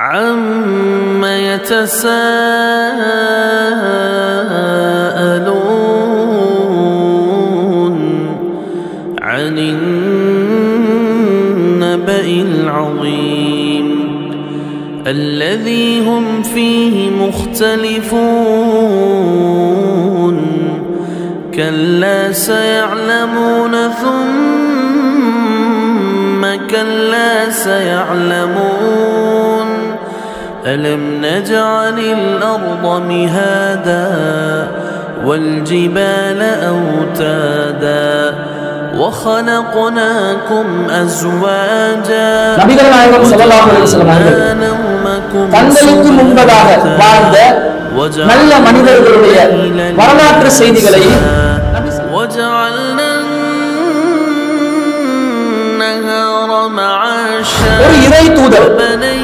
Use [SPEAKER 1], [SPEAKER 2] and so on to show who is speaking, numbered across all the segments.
[SPEAKER 1] عم يتساءلون عن النبأ العظيم الذي هم فيه مختلفون كلا سيعلمون ثم كلا سيعلمون ألم نجعل الأرض مهادا والجبال أوتادا وخلقناكم أزواجا
[SPEAKER 2] நபிகள் நாயகம் ஸல்லல்லாஹு அலைஹி வஸல்லம் அவர்கள்
[SPEAKER 1] نومكم
[SPEAKER 2] தங்களுக்கு முன்பதாக வாழ்ந்த நல்ல மனிதர்களுடைய வரலாற்று செய்திகளை
[SPEAKER 1] وجعلنا النهار معاشا
[SPEAKER 2] ஒரு இறை தூதர்
[SPEAKER 1] بنينا
[SPEAKER 2] அவருடைய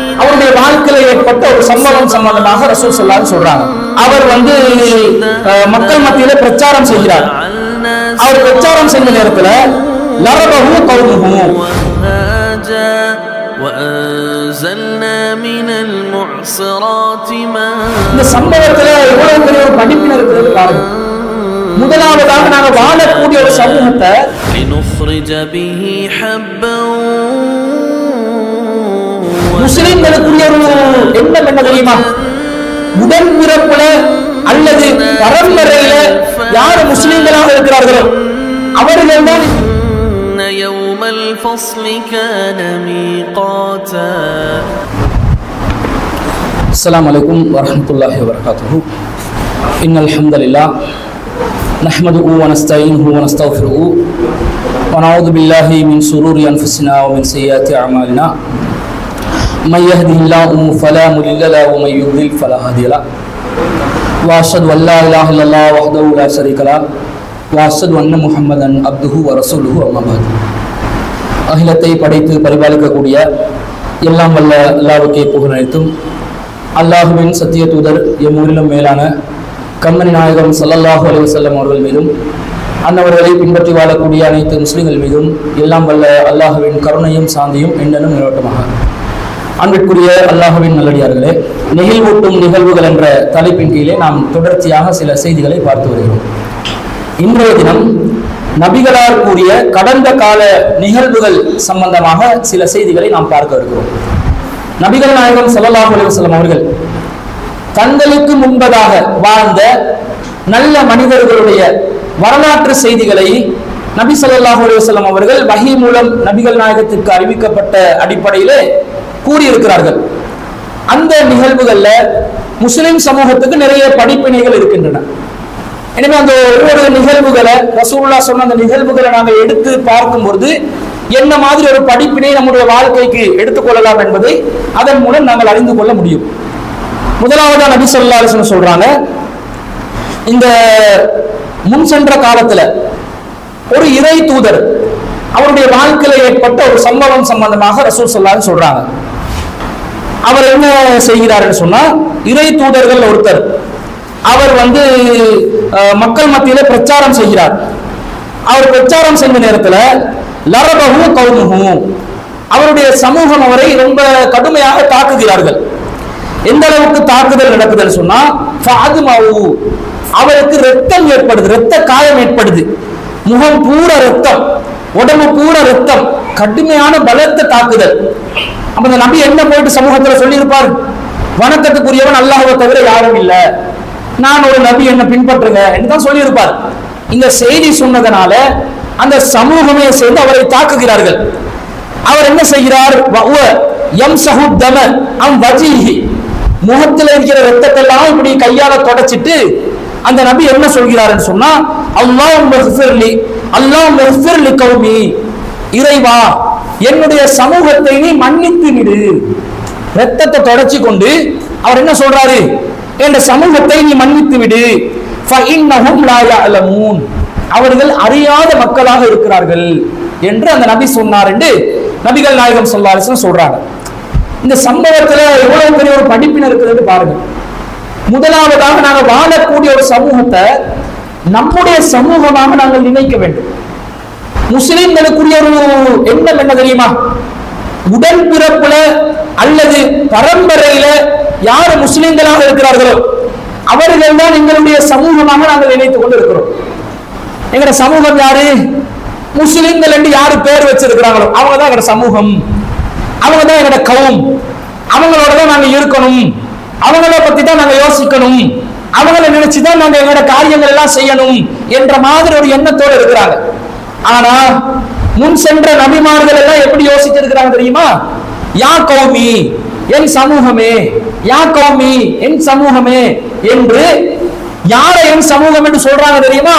[SPEAKER 2] வாழ்க்கையில் ஏற்பட்ட ஒரு சம்பவம் சம்பந்தமாக ரசூல் சொல்லான்னு சொல்றாங்க. அவர் வந்து மக்கள் மத்தியில பிரச்சாரம் செய்கிறார். அவர் பிரச்சாரம் செஞ்ச நேரத்துல
[SPEAKER 1] லரபகு கௌமுகு
[SPEAKER 2] இந்த சம்பவத்துல எவ்வளவு பெரிய ஒரு படிப்பினர் இருக்கிறது பாருங்க. முதலாவதாக நாங்க வாழக்கூடிய ஒரு சமூகத்தை முஸ்லிம்களுக்குரிய ஒரு எண்ணம் என்ன தெரியுமா உடன்பிறப்புல அல்லது பரம்பரையில யார் முஸ்லிம்களாக இருக்கிறார்களோ அவர்கள் தான்
[SPEAKER 1] إن يوم الفصل كان ميقاتا
[SPEAKER 2] السلام عليكم ورحمة الله وبركاته إن الحمد لله نحمده ونستعينه ونستغفره ونعوذ بالله من شرور أنفسنا ومن سيئات أعمالنا من يهدي الله فلا مضل له ومن يضلل فلا هادي له. واشهد ان لا اله الا الله وحده لا شريك له. واشهد ان محمدا عبده ورسوله اما بعد. அகிலத்தை படைத்து பரிபாலிக்கக்கூடிய எல்லாம் வல்ல அல்லாவுக்கே புகழ் அனைத்தும் அல்லாஹுவின் சத்திய தூதர் எம்மூரிலும் மேலான கம்மணி நாயகம் சல்லல்லாஹு அலி வல்லம் அவர்கள் மீதும் அன்னவர்களை பின்பற்றி வாழக்கூடிய அனைத்து முஸ்லிம்கள் மீதும் எல்லாம் வல்ல அல்லாஹுவின் கருணையும் சாந்தியும் என்னென்னும் நிலவட்டமாக அன்பிற்குரிய அல்லாஹுவின் நல்லடியார்களே நெகிழ்வூட்டும் நிகழ்வுகள் என்ற தலைப்பின் கீழே நாம் தொடர்ச்சியாக சில செய்திகளை பார்த்து வருகிறோம். இன்றைய தினம் நபிகளார் கூறிய கடந்த கால நிகழ்வுகள் சம்பந்தமாக சில செய்திகளை நாம் பார்க்க இருக்கிறோம். நபிகள் நாயகம் சல்லாஹ் அலுவலம் அவர்கள் தங்களுக்கு முன்பதாக வாழ்ந்த நல்ல மனிதர்களுடைய வரலாற்று செய்திகளை நபி ஸல்லல்லாஹு அலுவலம் அவர்கள் வகி மூலம் நபிகள் நாயகத்திற்கு அறிவிக்கப்பட்ட அடிப்படையிலே கூறியிருக்கிறார்கள். அந்த நிகழ்வுகள்ல முஸ்லிம் சமூகத்துக்கு நிறைய படிப்பினைகள் இருக்கின்றன. எனவே அந்த ஒவ்வொரு நிகழ்வுகளை ரசூல்லா சொன்ன அந்த நிகழ்வுகளை நாங்கள் எடுத்து பார்க்கும் பொழுது என்ன மாதிரி ஒரு படிப்பினை நம்முடைய வாழ்க்கைக்கு எடுத்துக்கொள்ளலாம் என்பதை அதன் மூலம் நாங்கள் அறிந்து கொள்ள முடியும். முதலாவதா நபி சொல்லா அலிஸ்லம் சொல்றாங்க இந்த முன் சென்ற காலத்துல ஒரு இறை தூதர் அவருடைய வாழ்க்கையில் ஏற்பட்ட ஒரு சம்பவம் சம்பந்தமாக ரசூல் சொல்லான்னு சொல்றாங்க. அவர் என்ன செய்கிறாருன்னு சொன்னா இறை தூதர்கள் ஒருத்தர் அவர் வந்து மக்கள் மத்தியில பிரச்சாரம் செய்கிறார். அவர் பிரச்சாரம் செஞ்ச நேரத்துல லரபஹு கௌமுஹு அவருடைய சமூகம் அவரை ரொம்ப கடுமையாக தாக்குகிறார்கள். எந்த அளவுக்கு தாக்குதல் நடக்குதுன்னு சொன்னா ஃபாதுமாவு அவருக்கு ரத்தம் ஏற்படுது ரத்த காயம் ஏற்படுது. முகம் பூர ரத்தம் உடம்பு பூர ரத்தம் கடுமையான பலத்த தாக்குதல். அப்ப இந்த நபி என்ன போயிட்டு சமூகத்துல சொல்லியிருப்பார்? வணக்கத்துக்குரியவன் அல்லாஹுவை தவிர யாரும் இல்ல. நான் ஒரு நபி என்ன பின்பற்றுங்க என்று தான் சொல்லியிருப்பார். இந்த செய்தி சொன்னதனால அந்த சமூகமே சேர்ந்து அவரை தாக்குகிறார்கள். அவர் என்ன செய்கிறார்? எம் சகுத்தம அம் வஜீஹி. முகத்தில் இருக்கிற ரத்தத்தெல்லாம் இப்படி கையால தொடச்சிட்டு அந்த நபி என்ன சொல்கிறாருன்னு சொன்னா அல்லாஹ் மஃபிர்லி அல்லாஹ் மஃபிர்லி கௌமி. இறைவா என்னுடைய சமூகத்தை நீ மன்னித்து விடு. ரத்தத்தை தொடச்சி கொண்டு அவர் என்ன சொல்றாரு? என்ற சமூகத்தை நீ மன்னித்து விடு. அவர்கள் அறியாத மக்களாக இருக்கிறார்கள் என்று அந்த நபி சொன்னார் என்று நபிகள் நாயகம் சொல்லாரிசன் சொல்றாங்க. இந்த சம்பவத்துல எவ்வளவு பெரிய ஒரு படிப்பின இருக்கிறது பாருங்க. முதலாவதாக நாங்கள் வாழக்கூடிய ஒரு சமூகத்தை நம்முடைய சமூகமாக நாங்கள் நினைக்க வேண்டும். முஸ்லிம்களுக்குரிய ஒரு எண்ணம் என்ன தெரியுமா? உடன்பிறப்புல அல்லது பரம்பரையில யார் முஸ்லிம்களாக இருக்கிறார்களோ அவர்கள் தான் எங்களுடைய சமூகமாக நாங்கள் நினைத்துக் கொண்டு இருக்கிறோம் எங்கட சமூகம் யாரு? முஸ்லிம்கள் என்று யாரு பேர் வச்சிருக்கிறாங்களோ அவங்க தான் எங்கட சமூகம். அவங்க தான் எங்கட கவும். அவங்களோட தான் நாங்க இருக்கணும். அவங்கள பத்தி தான் நாங்க யோசிக்கணும். அவங்கள நினைச்சுதான் நாங்க எங்களோட காரியங்கள் எல்லாம் செய்யணும் என்ற மாதிரி ஒரு எண்ணத்தோடு இருக்கிறாங்க. ஆனா முன் சென்ற நபிமார்கள் எல்லாம் எப்படி யோசிச்சிருக்கிறாங்க தெரியுமா? யா கௌமி என் சமூகமே யா கௌமி என் சமூகமே என்று யார என் சமூகம் என்று சொல்றாங்க தெரியுமா?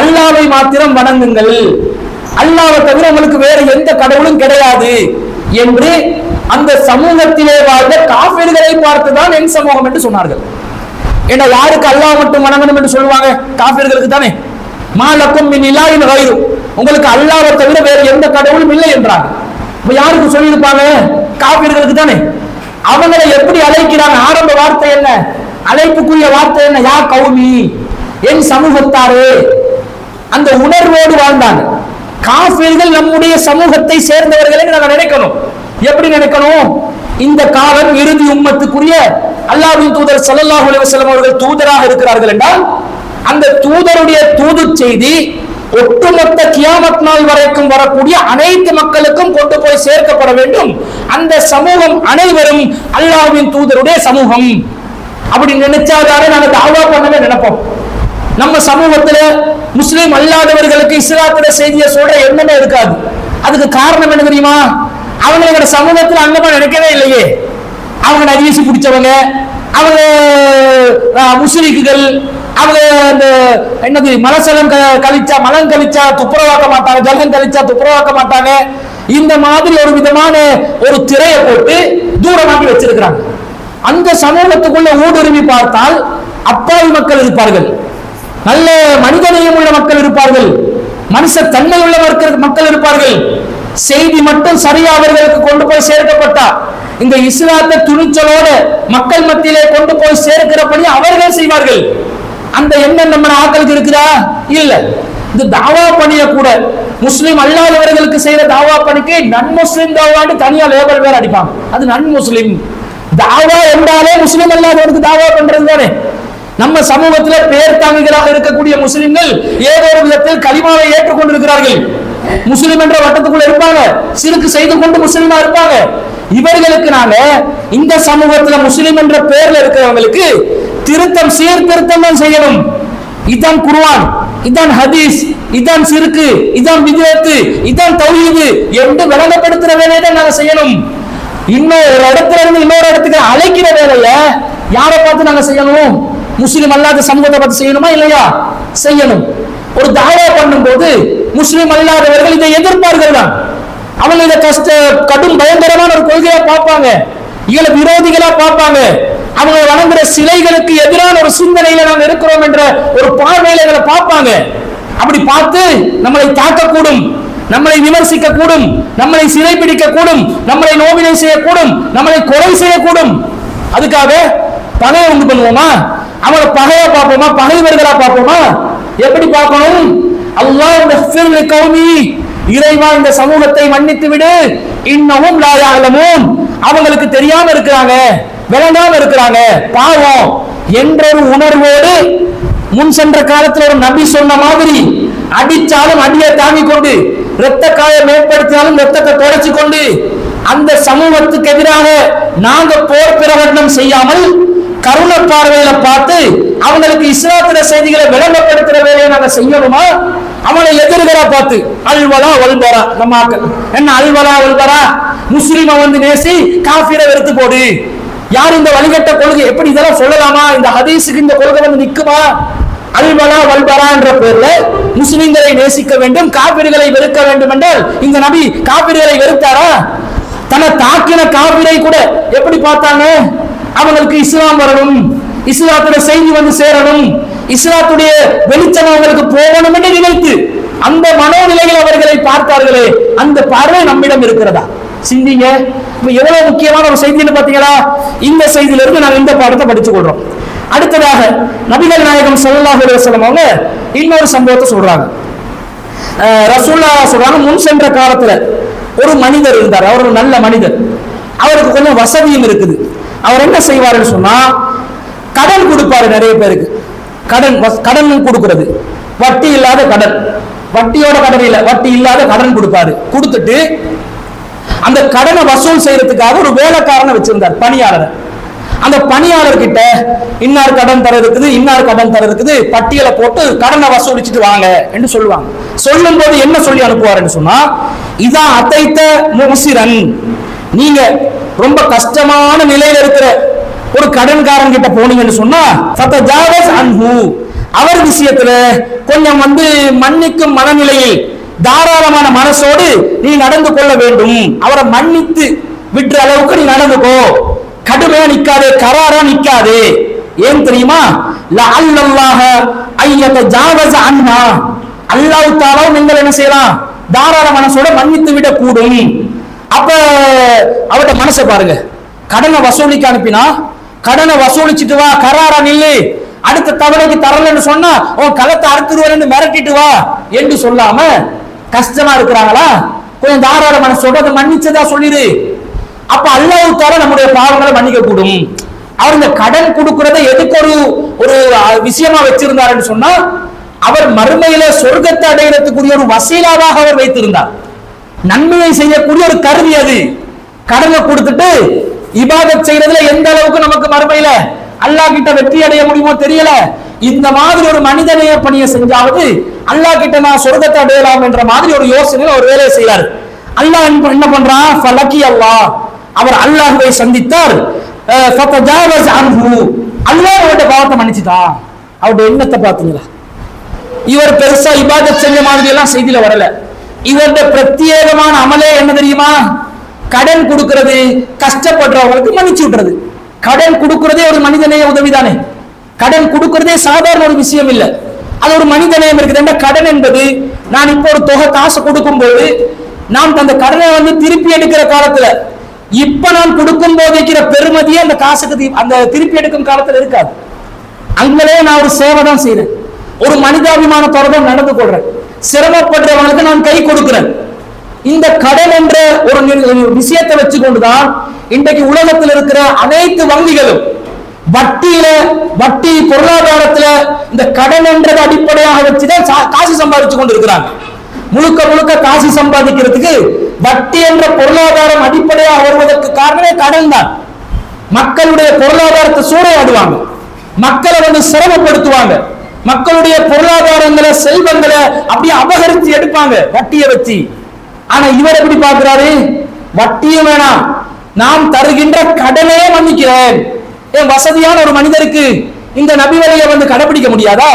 [SPEAKER 2] அல்லாவை மாத்திரம் வணங்குங்கள். அல்லாவை தவிர உங்களுக்கு வேற எந்த கடவுளும் கிடையாது என்று அந்த சமூகத்திலே வாழ்ந்த காபிர்களை பார்த்துதான் என் சமூகம் என்று சொன்னார்கள். ஏன்னா யாருக்கு அல்லாஹ் மட்டும் வணங்கணும் என்று சொல்லுவாங்க? காபிர்களுக்கு தானே மாலக்கும் மின் இலாயின் கயிறு. உங்களுக்கு அல்லாவை தவிர வேற எந்த கடவுளும் இல்லை என்றாங்க இப்ப யாருக்கு சொல்லியிருப்பாங்க? காப்பீடுகளுக்கு தானே. அவங்களை எப்படி அழைக்கிறாங்க? ஆரம்ப வார்த்தை என்ன? அழைப்புக்குரிய வார்த்தை என்ன? யா கௌமி என் சமூகத்தாரே. அந்த உணர்வோடு வாழ்ந்தாங்க. காஃபிர்கள் நம்முடைய சமூகத்தை சேர்ந்தவர்களை நாங்கள் நினைக்கணும். எப்படி நினைக்கணும்? இந்த காலம் இறுதி உம்மத்துக்குரிய அல்லாவின் தூதர் சல்லாஹ் அலுவலம் அவர்கள் தூதராக இருக்கிறார்கள் என்றால் அந்த தூதருடைய தூது செய்தி ஒட்டுமொத்த கியாமத் நாள் வரைக்கும் வரக்கூடிய அனைத்து மக்களுக்கும் கொண்டு போய் சேர்க்கப்பட வேண்டும். அந்த சமூகம் அனைவரும் அல்லாஹ்வின் தூதருடைய சமூகம். அப்படி நினைச்சாதானே நாங்க தாவா பண்ணவே நினைப்போம். நம்ம சமூகத்துல முஸ்லிம் அல்லாதவர்களுக்கு இஸ்லாத்துல செய்தியை சொல்ற எண்ணமே இருக்காது. அதுக்கு காரணம் என்ன தெரியுமா? அவங்களோட சமூகத்துல அங்கமா நினைக்கவே இல்லையே. அவங்க நஜீசி பிடிச்சவங்க அவங்க முஸ்லீக்குகள் முஸ்லிக்குகள் அவங்க அந்த என்னது மலசலம் க- கழிச்சா மலம் கழிச்சா துப்புரவாக்க மாட்டாங்க ஜலகம் கழிச்சா துப்புரவாக்க மாட்டாங்க. இந்த மாதிரி ஒரு விதமான ஒரு திரையை போட்டு தூரமாக்கி வச்சிருக்கிறாங்க. அந்த சமூகத்துக்குள்ள ஊடுருவி பார்த்தால் அப்பாவி மக்கள் இருப்பார்கள். நல்ல மனிதநேயம் உள்ள மக்கள் இருப்பார்கள். மனுஷ தன்மை உள்ள மக்கள் இருப்பார்கள். செய்தி மட்டும் சரியா அவர்களுக்கு கொண்டு போய் சேர்க்கப்பட்டா இந்த இஸ்லாத்தை துணிச்சலோட மக்கள் மத்தியிலே கொண்டு போய் சேர்க்கிறபடி அவர்கள் செய்வார்கள். அந்த எண்ணம் நம்ம ஆக்களுக்கு இருக்குதா? இல்ல. இந்த தாவா பணிய கூட. முஸ்லிம் அல்லாதவர்களுக்கு செய்யற தாவா பணிக்கு நன் முஸ்லிம் தாவான்னு தனியா லேபல் வேற அடிப்பாங்க. அது நன் முஸ்லிம் தாவா என்றாலே முஸ்லிம் அல்லாதவருக்கு தாவா பண்றது தானே. நம்ம சமூகத்துல பேர் தாங்குகிறாக இருக்கக்கூடிய முஸ்லிம்கள் ஏதோ ஒரு விதத்தில் கலிமாவை ஏற்றுக்கொண்டிருக்கிறார்கள். முஸ்லிம் என்ற வட்டத்துக்குள்ள இருப்பாங்க. சிறுக்கு செய்து கொண்டு முஸ்லிமா இருப்பாங்க. இவர்களுக்கு நாங்க இந்த சமூகத்துல முஸ்லிம் என்ற பேர்ல இருக்கிறவங்களுக்கு திருத்தம் சீர்திருத்தம் தான் செய்யணும். இதான் குருவான் இதான் ஹதீஸ் இதான் சிறுக்கு இதான் விதத்து இதான் தௌஹீது என்று விளங்கப்படுத்துற வேலையை தான் நாங்க செய்யணும். இன்னொரு இடத்துல இருந்து இன்னொரு இடத்துக்கு அழைக்கிற வேலைய யாரை பார்த்து நாங்க செய்யணும்? முஸ்லிம் அல்லாத சமூகத்தை பார்த்து செய்யணுமா இல்லையா? செய்யணும். ஒரு தாவா பண்ணும்போது முஸ்லிம் அல்லாதவர்கள் இதை எதிர்ப்பார்கள் தான். அவங்க இதை கஷ்ட கடும் பயங்கரமான ஒரு கொள்கையா பார்ப்பாங்க. இவளை விரோதிகளா பார்ப்பாங்க. அவங்க வணங்குற சிலைகளுக்கு எதிரான ஒரு சிந்தனையில நாங்க இருக்கிறோம் என்ற ஒரு பார்வையில எங்களை பார்ப்பாங்க. அப்படி பார்த்து நம்மளை தாக்கக்கூடும் நம்மளை விமர்சிக்க கூடும் நம்மளை சிறைப்பிடிக்க கூடும் நம்மளை நோவினை செய்யக்கூடும் நம்மளை கொலை செய்யக்கூடும். அதுக்காக பகையை உண்டு பண்ணுவோமா? அவங்கள பகையா பார்ப்போமா? பகைவர்களா பார்ப்போமா? எப்படி பார்க்கணும்? அல்லாஹ் கௌமி இறைவா இந்த சமூகத்தை மன்னித்து விடு இன்னமும் லா அவங்களுக்கு தெரியாம இருக்கிறாங்க விளங்காம இருக்கிறாங்க. பாவம் என்றொரு உணர்வோடு முன் சென்ற காலத்தில் ஒரு நபி சொன்ன மாதிரி அடிச்சாலும் அடியை தாங்கிக் கொண்டு இரத்த காயம் ஏற்படுத்தினாலும் ரத்தத்தை தொடச்சு கொண்டு அந்த சமூகத்துக்கு எதிராக நாங்க போர் பிரகடனம் செய்யாமல் கருண பார்வையில பார்த்து அவங்களுக்கு இஸ்லாத்திர செய்திகளை விளம்பரப்படுத்துற வேலையை நாங்க செய்யணுமா? அவனை எதிர்கிறா பார்த்து அல்வலா வல்பரா நம்ம என்ன அல்வலா வல்பரா முஸ்லிம வந்து நேசி காஃபிரை வெறுத்து போடு. யார் இந்த வழிகட்ட கொள்கை? எப்படி இதெல்லாம் சொல்லலாமா? இந்த ஹதீஸுக்கு இந்த கொள்கை வந்து நிக்குமா அல்வலா வல்பரா என்ற பேர்ல முஸ்லிம்களை நேசிக்க வேண்டும் காபிர்களை வெறுக்க வேண்டும் என்றால் இந்த நபி காபிர்களை வெறுத்தாரா? தன்னை தாக்கின காபிரை கூட எப்படி பார்த்தாங்க? அவங்களுக்கு இஸ்லாம் வரணும். இஸ்லாத்துடைய செய்தி வந்து சேரணும். இஸ்லாத்துடைய வெளிச்சம் அவங்களுக்கு போகணும் என்று நினைத்து அந்த மனோநிலையில் அவர்களை பார்த்தார்களே அந்த பார்வை நம்மிடம் இருக்கிறதா? சிந்திங்க. இப்ப எவ்வளவு முக்கியமான ஒரு செய்தின்னு பாத்தீங்களா இந்த செய்தியில இருந்து நாங்க இந்த பாடத்தை படிச்சு கொள்றோம் அடுத்ததாக நபிகள் நாயகம் ஸல்லல்லாஹு அலைஹி அவங்க இன்னொரு சம்பவத்தை சொல்றாங்க. ரசூல்லா சொல்றாங்க முன் சென்ற காலத்துல ஒரு மனிதர் இருந்தார். அவர் ஒரு நல்ல மனிதர். அவருக்கு கொஞ்சம் வசதியும் இருக்குது. அவர் என்ன செய்வாருன்னு சொன்னா கடன் கொடுப்பாரு நிறைய பேருக்கு. கடன் வஸ்- கடன் கொடுக்கிறது. வட்டி இல்லாத கடன். வட்டியோட கடன் இல்லை. வட்டி இல்லாத கடன் கொடுப்பாரு. கொடுத்துட்டு அந்த கடனை வசூல் செய்யறதுக்காக ஒரு வேலைக்காரனை வச்சிருந்தார் பணியாளரை. அந்த பணியாளர் கிட்ட இன்னார் கடன் தர இருக்குது இன்னார் கடன் தர இருக்குது பட்டியலை போட்டு கடனை வசூலிச்சுட்டு வாங்க என்று சொல்லுவாங்க. சொல்லும் போது என்ன சொல்லி அனுப்புவாருன்னு சொன்னா இதான் அத்தைத்த முசிரன். நீங்க ரொம்ப கஷ்டமான நிலையில இருக்கிற ஒரு கடன்காரன் கிட்ட போனீங்கன்னு சொன்னா அன்ஹு. அவர் விஷயத்துல கொஞ்சம் வந்து மன்னிக்கும் மனநிலையில் தாராளமான மனசோடு நீ நடந்து கொள்ள வேண்டும். அவரை மன்னித்து விட்டுற அளவுக்கு நீ நடந்துக்கோ. கடுமையா நிக்காதே கராரா நிக்காதே. ஏன் தெரியுமா? லஅல்லல்லாஹ ஐயத ஜாவஸ அன்ஹா. அல்லாஹ் தஆலா நீங்கள் என்ன செய்யலாம்? தாராள மனசோட மன்னித்து விட கூடும் அப்ப அவட்ட மனசை பாருங்க. கடனை வசூலிக்க அனுப்பினா கடனை வசூலிச்சுட்டு வா கராரா நில்லு. அடுத்த தவணைக்கு தரலன்னு சொன்னா உன் களத்தை அறுத்துருவேன்னு மிரட்டிட்டு வா என்று சொல்லாம கஷ்டமா இருக்கிறாங்களா? கொஞ்சம் தாராள மனசோட அதை மன்னிச்சதா சொல்லிடு. அப்ப அல்லாஹ் தால நம்முடைய பாவங்களை மன்னிக்க கூடும் அவர் இந்த கடன் கொடுக்கறத எதுக்கு ஒரு ஒரு விஷயமா வச்சிருந்தாருன்னு சொன்னா அவர் மறுமையில சொர்க்கத்தை அடைகிறதுக்குரிய ஒரு வசீலாவாக அவர் வைத்திருந்தார். நன்மையை செய்யக்கூடிய ஒரு கருவி அது. கடனை கொடுத்துட்டு இபாதத் செய்யறதுல எந்த அளவுக்கு நமக்கு மறுமையில அல்லாஹ் கிட்ட வெற்றி அடைய முடியுமோ தெரியல. இந்த மாதிரி ஒரு மனிதநேய பணியை செஞ்சாவது அல்லாஹ் கிட்ட நான் சொர்க்கத்தை அடையலாம் என்ற மாதிரி ஒரு யோசனையில ஒரு வேலையை செய்யறாரு அல்லாஹ் என்ன- என்ன பண்றான்? ஃபலக்கி அல்லாஹ். அவர் அல்லாஹுவை சந்தித்தார். ஃபதஜாவஸ் அன்ஹு. அல்லாஹ் அவருடைய பாவத்தை மன்னிச்சுட்டான். அவருடைய எண்ணத்தை பார்த்தீங்களா. இவர் பெருசா இபாதத் செஞ்ச மாதிரி எல்லாம் செய்தியில வரல. இவருடைய பிரத்யேகமான அமலே என்ன தெரியுமா? கடன் கொடுக்கிறது கஷ்டப்படுறவங்களுக்கு மன்னிச்சு விட்டுறது. கடன் கொடுக்கிறதே ஒரு மனிதநேய உதவிதானே? கடன் கொடுக்கிறதே சாதாரண ஒரு விஷயம் இல்ல. அது ஒரு மனிதநேயம் இருக்குது. என்ன கடன் என்பது நான் இப்போ ஒரு தொகை காசு கொடுக்கும்போது நாம் அந்த கடனை வந்து திருப்பி எடுக்கிற காலத்துல இப்ப நான் கொடுக்கும் போது இருக்கிற பெருமதியே அந்த காசுக்கு தி- அந்த திருப்பி எடுக்கும் காலத்துல இருக்காது. அங்களே நான் ஒரு சேவை தான் செய்யறேன் ஒரு மனிதாபிமானத்தோட தான் நடந்து கொள்றேன். சிரமப்படுறவங்களுக்கு நான் கை கொடுக்கிறேன். இந்த கடன் என்ற ஒரு விஷயத்தை வச்சுக்கொண்டுதான் இன்றைக்கு உலகத்தில் இருக்கிற அனைத்து வங்கிகளும் வட்டியில வட்டி பொருளாதாரத்துல இந்த கடன் என்றதை அடிப்படையாக வச்சுதான் சா- காசு சம்பாதிச்சு கொண்டு இருக்கிறாங்க முழுக்க முழுக்க காசு சம்பாதிக்கிறதுக்கு வட்டி என்ற பொருளாதாரம் அடிப்படையாக வருவதற்கு காரணமே கடன் தான். மக்களுடைய பொருளாதாரத்தை சூறையாடுவாங்க. மக்களை வந்து சிரமப்படுத்துவாங்க. மக்களுடைய பொருளாதாரங்களை செல்வங்களை அப்படியே அபகரித்து எடுப்பாங்க வட்டியை வச்சு. ஆனா இவர் எப்படி பாக்குறாரு வட்டியும் வேணாம். நாம் தருகின்ற கடனே மன்னிக்கிறேன். ஏன் வசதியான ஒரு மனிதருக்கு இந்த நபி வழியை வந்து கடைபிடிக்க முடியாதா?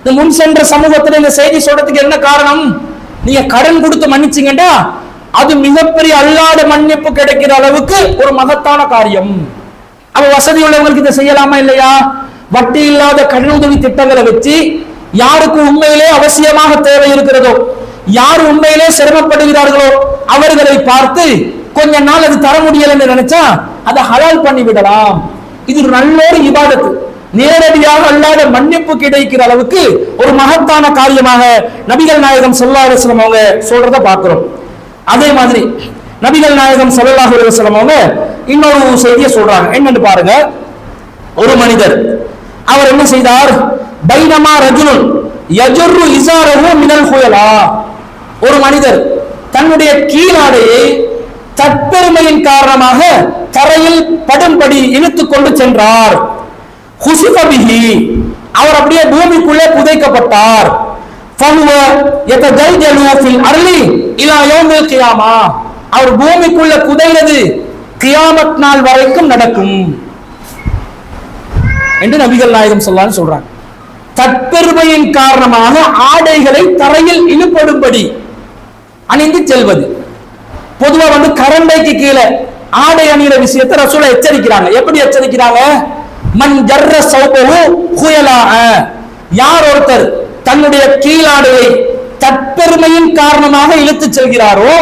[SPEAKER 2] இந்த முன் சென்ற சமூகத்துல இந்த செய்தி சொல்றதுக்கு என்ன காரணம்? நீங்க கடன் கொடுத்து மன்னிச்சீங்கடா அது மிகப்பெரிய அல்லாத மன்னிப்பு கிடைக்கிற அளவுக்கு ஒரு மகத்தான காரியம். அப்ப வசதி உள்ளவங்களுக்கு இதை செய்யலாமா இல்லையா? வட்டி இல்லாத கடனுதவி திட்டங்களை வச்சு யாருக்கு உண்மையிலே அவசியமாக தேவை இருக்கிறதோ? யார் உண்மையிலே சிரமப்படுகிறார்களோ அவர்களை பார்த்து கொஞ்ச நாள் அது தர முடியலன்னு நினைச்சா அதை ஹலால் பண்ணி விடலாம் இது ஒரு நல்ல ஒரு இபாதத்து. நேரடியாக அல்லாத மன்னிப்பு கிடைக்கிற அளவுக்கு ஒரு மகத்தான காரியமாக நபிகள் நாயகம் ஸல்லல்லாஹு அவங்க சொல்றத பார்க்கிறோம். அதே மாதிரி நபிகள் நாயகம் ஸல்லல்லாஹு அலைஹி அவங்க இன்னொரு செய்தியை சொல்றாங்க. என்னன்னு பாருங்க. ஒரு மனிதர் அவர் என்ன செய்தார்? பைனமா ரஜுலுன் யஜுரு இசாரஹு மினல் புயலா ஒரு மனிதர் தன்னுடைய கீழாடையை தற்பெருமையின் காரணமாக தரையில் படும்படி இழுத்துக் கொண்டு சென்றார். ஹுசிஃப அவர் அப்படியே பூமிக்குள்ளே புதைக்கப்பட்டார். அவர் பூமிக்குள்ள புதைகிறது கியாமத் நாள் வரைக்கும் நடக்கும். என்று நபிகள் நாயகம் சொல்லான்னு சொல்றாங்க. தற்பெருமையின் காரணமாக ஆடைகளை தரையில் இழுப்படும்படி அணிந்து செல்வது. பொதுவா வந்து கரண்டைக்கு கீழே ஆடை அணிகிற விஷயத்தை ரசூல எச்சரிக்கிறாங்க. எப்படி எச்சரிக்கிறாங்க? மன் ஜர்ர சௌபஹு ஹுயலா யார் ஒருத்தர் தன்னுடைய கீழாடையை தற்பெருமையின் காரணமாக இழுத்து செல்கிறாரோ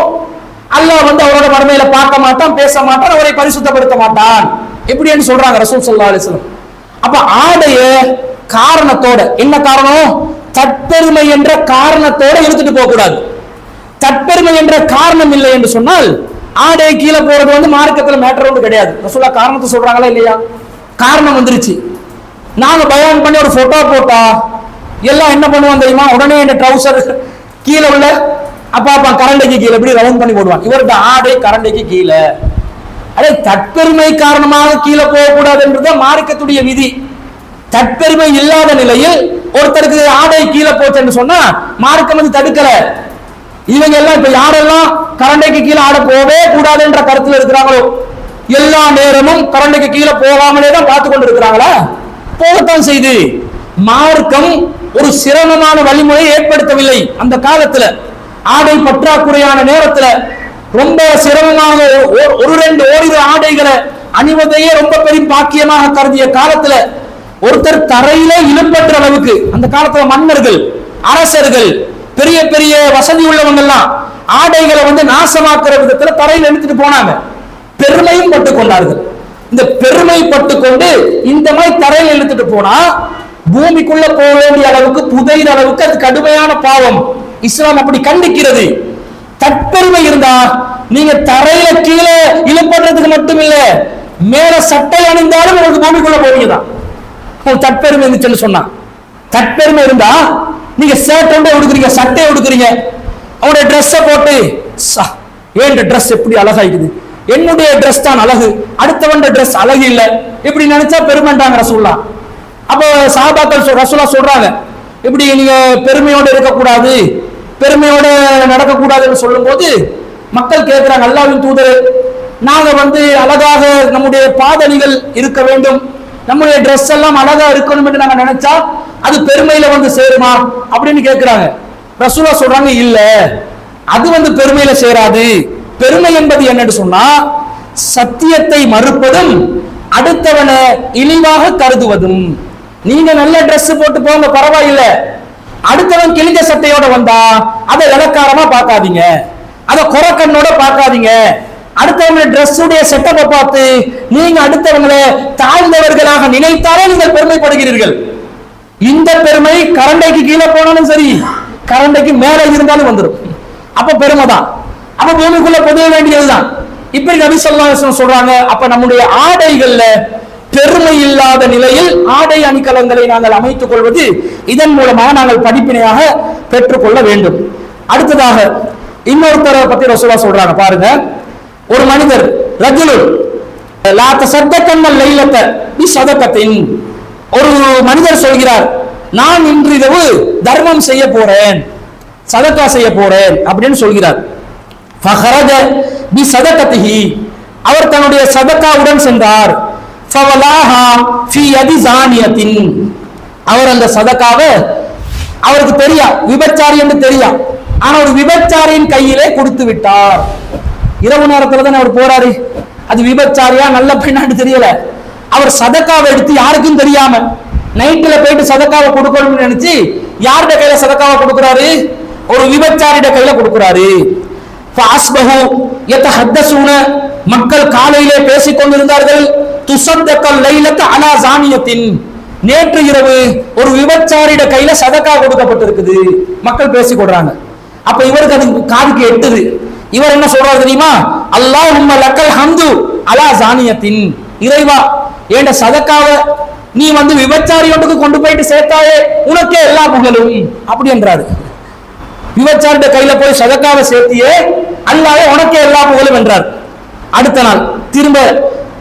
[SPEAKER 2] அல்லாஹ் வந்து அவரோட மறுமையில பார்க்க மாட்டான் பேச மாட்டான் அவரை பரிசுத்தப்படுத்த மாட்டான். எப்படின்னு சொல்றாங்க ரசூல் சல்லா அலைஹி அப்ப ஆடைய காரணத்தோட என்ன காரணம்? தற்பெருமை என்ற காரணத்தோட இழுத்துட்டு போக கூடாது தற்பெருமை என்ற காரணம் இல்லை என்று சொன்னால் ஆடை கீழே போறது வந்து மார்க்கத்தில் மேட்டர் ஒன்று கிடையாது. ரசூலா காரணத்தை சொல்றாங்களா இல்லையா? காரணம் வந்துருச்சு. நாங்க பயான் பண்ணி ஒரு போட்டோ போட்டா எல்லாம் என்ன பண்ணுவோம் தெரியுமா? உடனே இந்த ட்ரௌசர் கீழே உள்ள அப்பா அப்பா கரண்டைக்கு கீழே இப்படி ரவுண்ட் பண்ணி போடுவான் இவருக்கு ஆடை கரண்டைக்கு கீழே. அடே தற்பெருமை காரணமாக கீழே போகக்கூடாது என்றுதான் மார்க்கத்துடைய விதி. தற்பெருமை இல்லாத நிலையில் ஒருத்தருக்கு ஆடை கீழே போச்சுன்னு சொன்னா மார்க்கம் வந்து தடுக்கல. இவங்க எல்லாம் இப்ப யாரெல்லாம் கரண்டைக்கு கீழே ஆட போகவே கூடாது என்ற கருத்துல இருக்கிறாங்களோ? எல்லா நேரமும் கரண்டைக்கு கீழே போகாமலே தான் பார்த்து கொண்டு இருக்கிறாங்களா போகத்தான் செய்து. மார்க்கம் ஒரு சிரமமான வழிமுறையை ஏற்படுத்தவில்லை அந்த காலத்துல. ஆடை பற்றாக்குறையான நேரத்துல ரொம்ப சிரமமாக ஒரு- ஒரு ரெண்டு ஓரிரு ஆடைகளை அணிவதையே ரொம்ப பெரிய பாக்கியமாக கருதிய காலத்துல ஒருத்தர் தரையில இழுப்பற்ற அளவுக்கு அந்த காலத்துல மன்னர்கள் அரசர்கள் பெரிய பெரிய வசதி உள்ளவங்க எல்லாம் ஆடைகளை வந்து நாசமாக்குற விதத்துல தரையில் எடுத்துட்டு போனாங்க. பெருமையும் பட்டு கொண்டார்கள் இந்த பெருமை பட்டு கொண்டு இந்த மாதிரி தரையில் இழுத்துட்டு போனா பூமிக்குள்ள போக வேண்டிய அளவுக்கு புதையிற அளவுக்கு அது கடுமையான பாவம். இஸ்லாம் அப்படி கண்டிக்கிறது. தற்பெருமை இருந்தா நீங்க தரையில கீழே இழுப்படுறதுக்கு மட்டும் இல்ல மேல சட்டை அணிந்தாலும் உங்களுக்கு பூமிக்குள்ள போவீங்க தான் தற்பெருமை இருந்துச்சுன்னு சொன்னா. தற்பெருமை இருந்தா நீங்க ஷர்ட் உடுக்குறீங்க? சட்டையை உடுக்குறீங்க. அவனுடைய ட்ரெஸ்ஸை போட்டு சா, ஏன் ட்ரெஸ் எப்படி அழகாயிக்குது? என்னுடைய ட்ரெஸ் தான் அழகு. அடுத்தவன் ட்ரெஸ் அழகு இல்ல. இப்படி நினைச்சா பெருமைண்டாங்க ரசூல்லா. அப்போ சாபாக்கள் ரசூலா சொல்றாங்க. இப்படி நீங்க பெருமையோட இருக்கக்கூடாது. பெருமையோட நடக்கக்கூடாதுன்னு சொல்லும்போது மக்கள் கேட்கிறாங்க அல்லாவின் தூதர் நாங்க வந்து அழகாக நம்முடைய பாதணிகள் இருக்க வேண்டும். நம்முடைய ட்ரெஸ் எல்லாம் அழகா இருக்கணும் என்று நாங்க நினைச்சா அது பெருமையில வந்து சேருமா? அப்படின்னு கேட்கிறாங்க ரசூலா சொல்றாங்க இல்ல. அது வந்து பெருமையில சேராது. பெருமை என்பது என்னன்னு சொன்னா சத்தியத்தை மறுப்பதும் அடுத்தவனை இழிவாக கருதுவதும். நீங்க நல்ல ட்ரெஸ் போட்டு போங்க பரவாயில்ல. அடுத்தவன் கிழிஞ்ச சட்டையோட வந்தா அதை இலக்காரமா பார்க்காதீங்க. அதை குறக்கண்ணோட பார்க்காதீங்க. அடுத்தவங்க ட்ரெஸ்ஸுடைய உடைய செட்டப்பை பார்த்து நீங்க அடுத்தவங்களை தாழ்ந்தவர்களாக நினைத்தாலே நீங்கள் பெருமைப்படுகிறீர்கள். இந்த பெருமை கரண்டைக்கு கீழே போனாலும் சரி கரண்டைக்கு மேலே இருந்தாலும் வந்துடும் அப்ப பெருமை தான். அப்ப பூமிக்குள்ள புதைய வேண்டியதுதான். இப்படி நபி ஸல்லல்லாஹு சொல்றாங்க அப்ப நம்முடைய ஆடைகள்ல பெருமை இல்லாத நிலையில் ஆடை அணிகலன்களை நாங்கள் அமைத்துக் கொள்வது இதன் மூலமாக நாங்கள் படிப்பினையாக பெற்றுக்கொள்ள வேண்டும். அடுத்ததாக இன்னொருத்தரை பத்தி ரசூலா சொல்றாங்க பாருங்க. ஒரு மனிதர் ரஜுலுன் லா தசத்தக்கன்னல் லைலத்த பி சதக்கத்தின் ஒரு மனிதர் சொல்கிறார் நான் இன்று இரவு தர்மம் செய்ய போறேன் சதக்கா செய்ய போறேன் அப்படின்னு சொல்கிறார். ஃபஹரஜ பி சதகத்திஹி அவர் தன்னுடைய சதக்காவுடன் சென்றார். ஃபவலாஹா ஃபி யதி ஜானியத்தின். அவர் அந்த சதக்காவை அவருக்கு தெரியா விபச்சாரி என்று தெரியா. ஆனா ஒரு விபச்சாரியின் கையிலே கொடுத்து விட்டார். இரவு நேரத்துல தானே அவர் போறாரு. அது விபச்சாரியா நல்ல பெண்ணான்னு தெரியல. அவர் சதக்காவை எடுத்து யாருக்கும் தெரியாம நைட்டில் போயிட்டு சதக்காவை கொடுக்கணும்னு நினைச்சு யாருடைய கையில சதக்காவை கொடுக்குறாரு? ஒரு விபச்சாரிட கையில கொடுக்கிறாரு. மக்கள் காலையிலே பேசிக் கொண்டிருந்தார்கள். துசத்தக்கல் லைலத்து அலா சாமியத்தின் நேற்று இரவு ஒரு விபச்சாரிட கையில சதக்கா கொடுக்கப்பட்டிருக்குது. மக்கள் பேசிக் கொள்றாங்க. அப்ப இவருக்கு அது காதுக்கு எட்டுது இவர் என்ன சொல்றாரு தெரியுமா? அல்லாஹ் உம்ம லக்கல் ஹந்து அலா ஜானியத்தின் இறைவா ஏண்ட சதக்காவை நீ வந்து விபச்சாரி ஒன்றுக்கு கொண்டு போயிட்டு சேர்த்தாயே உனக்கே எல்லா புகழும். அப்படி என்றாரு. விபச்சாரிட்ட கையில போய் சதக்காவை சேர்த்தியே அல்லாவே உனக்கே எல்லா புகழும் என்றார். அடுத்த நாள் திரும்ப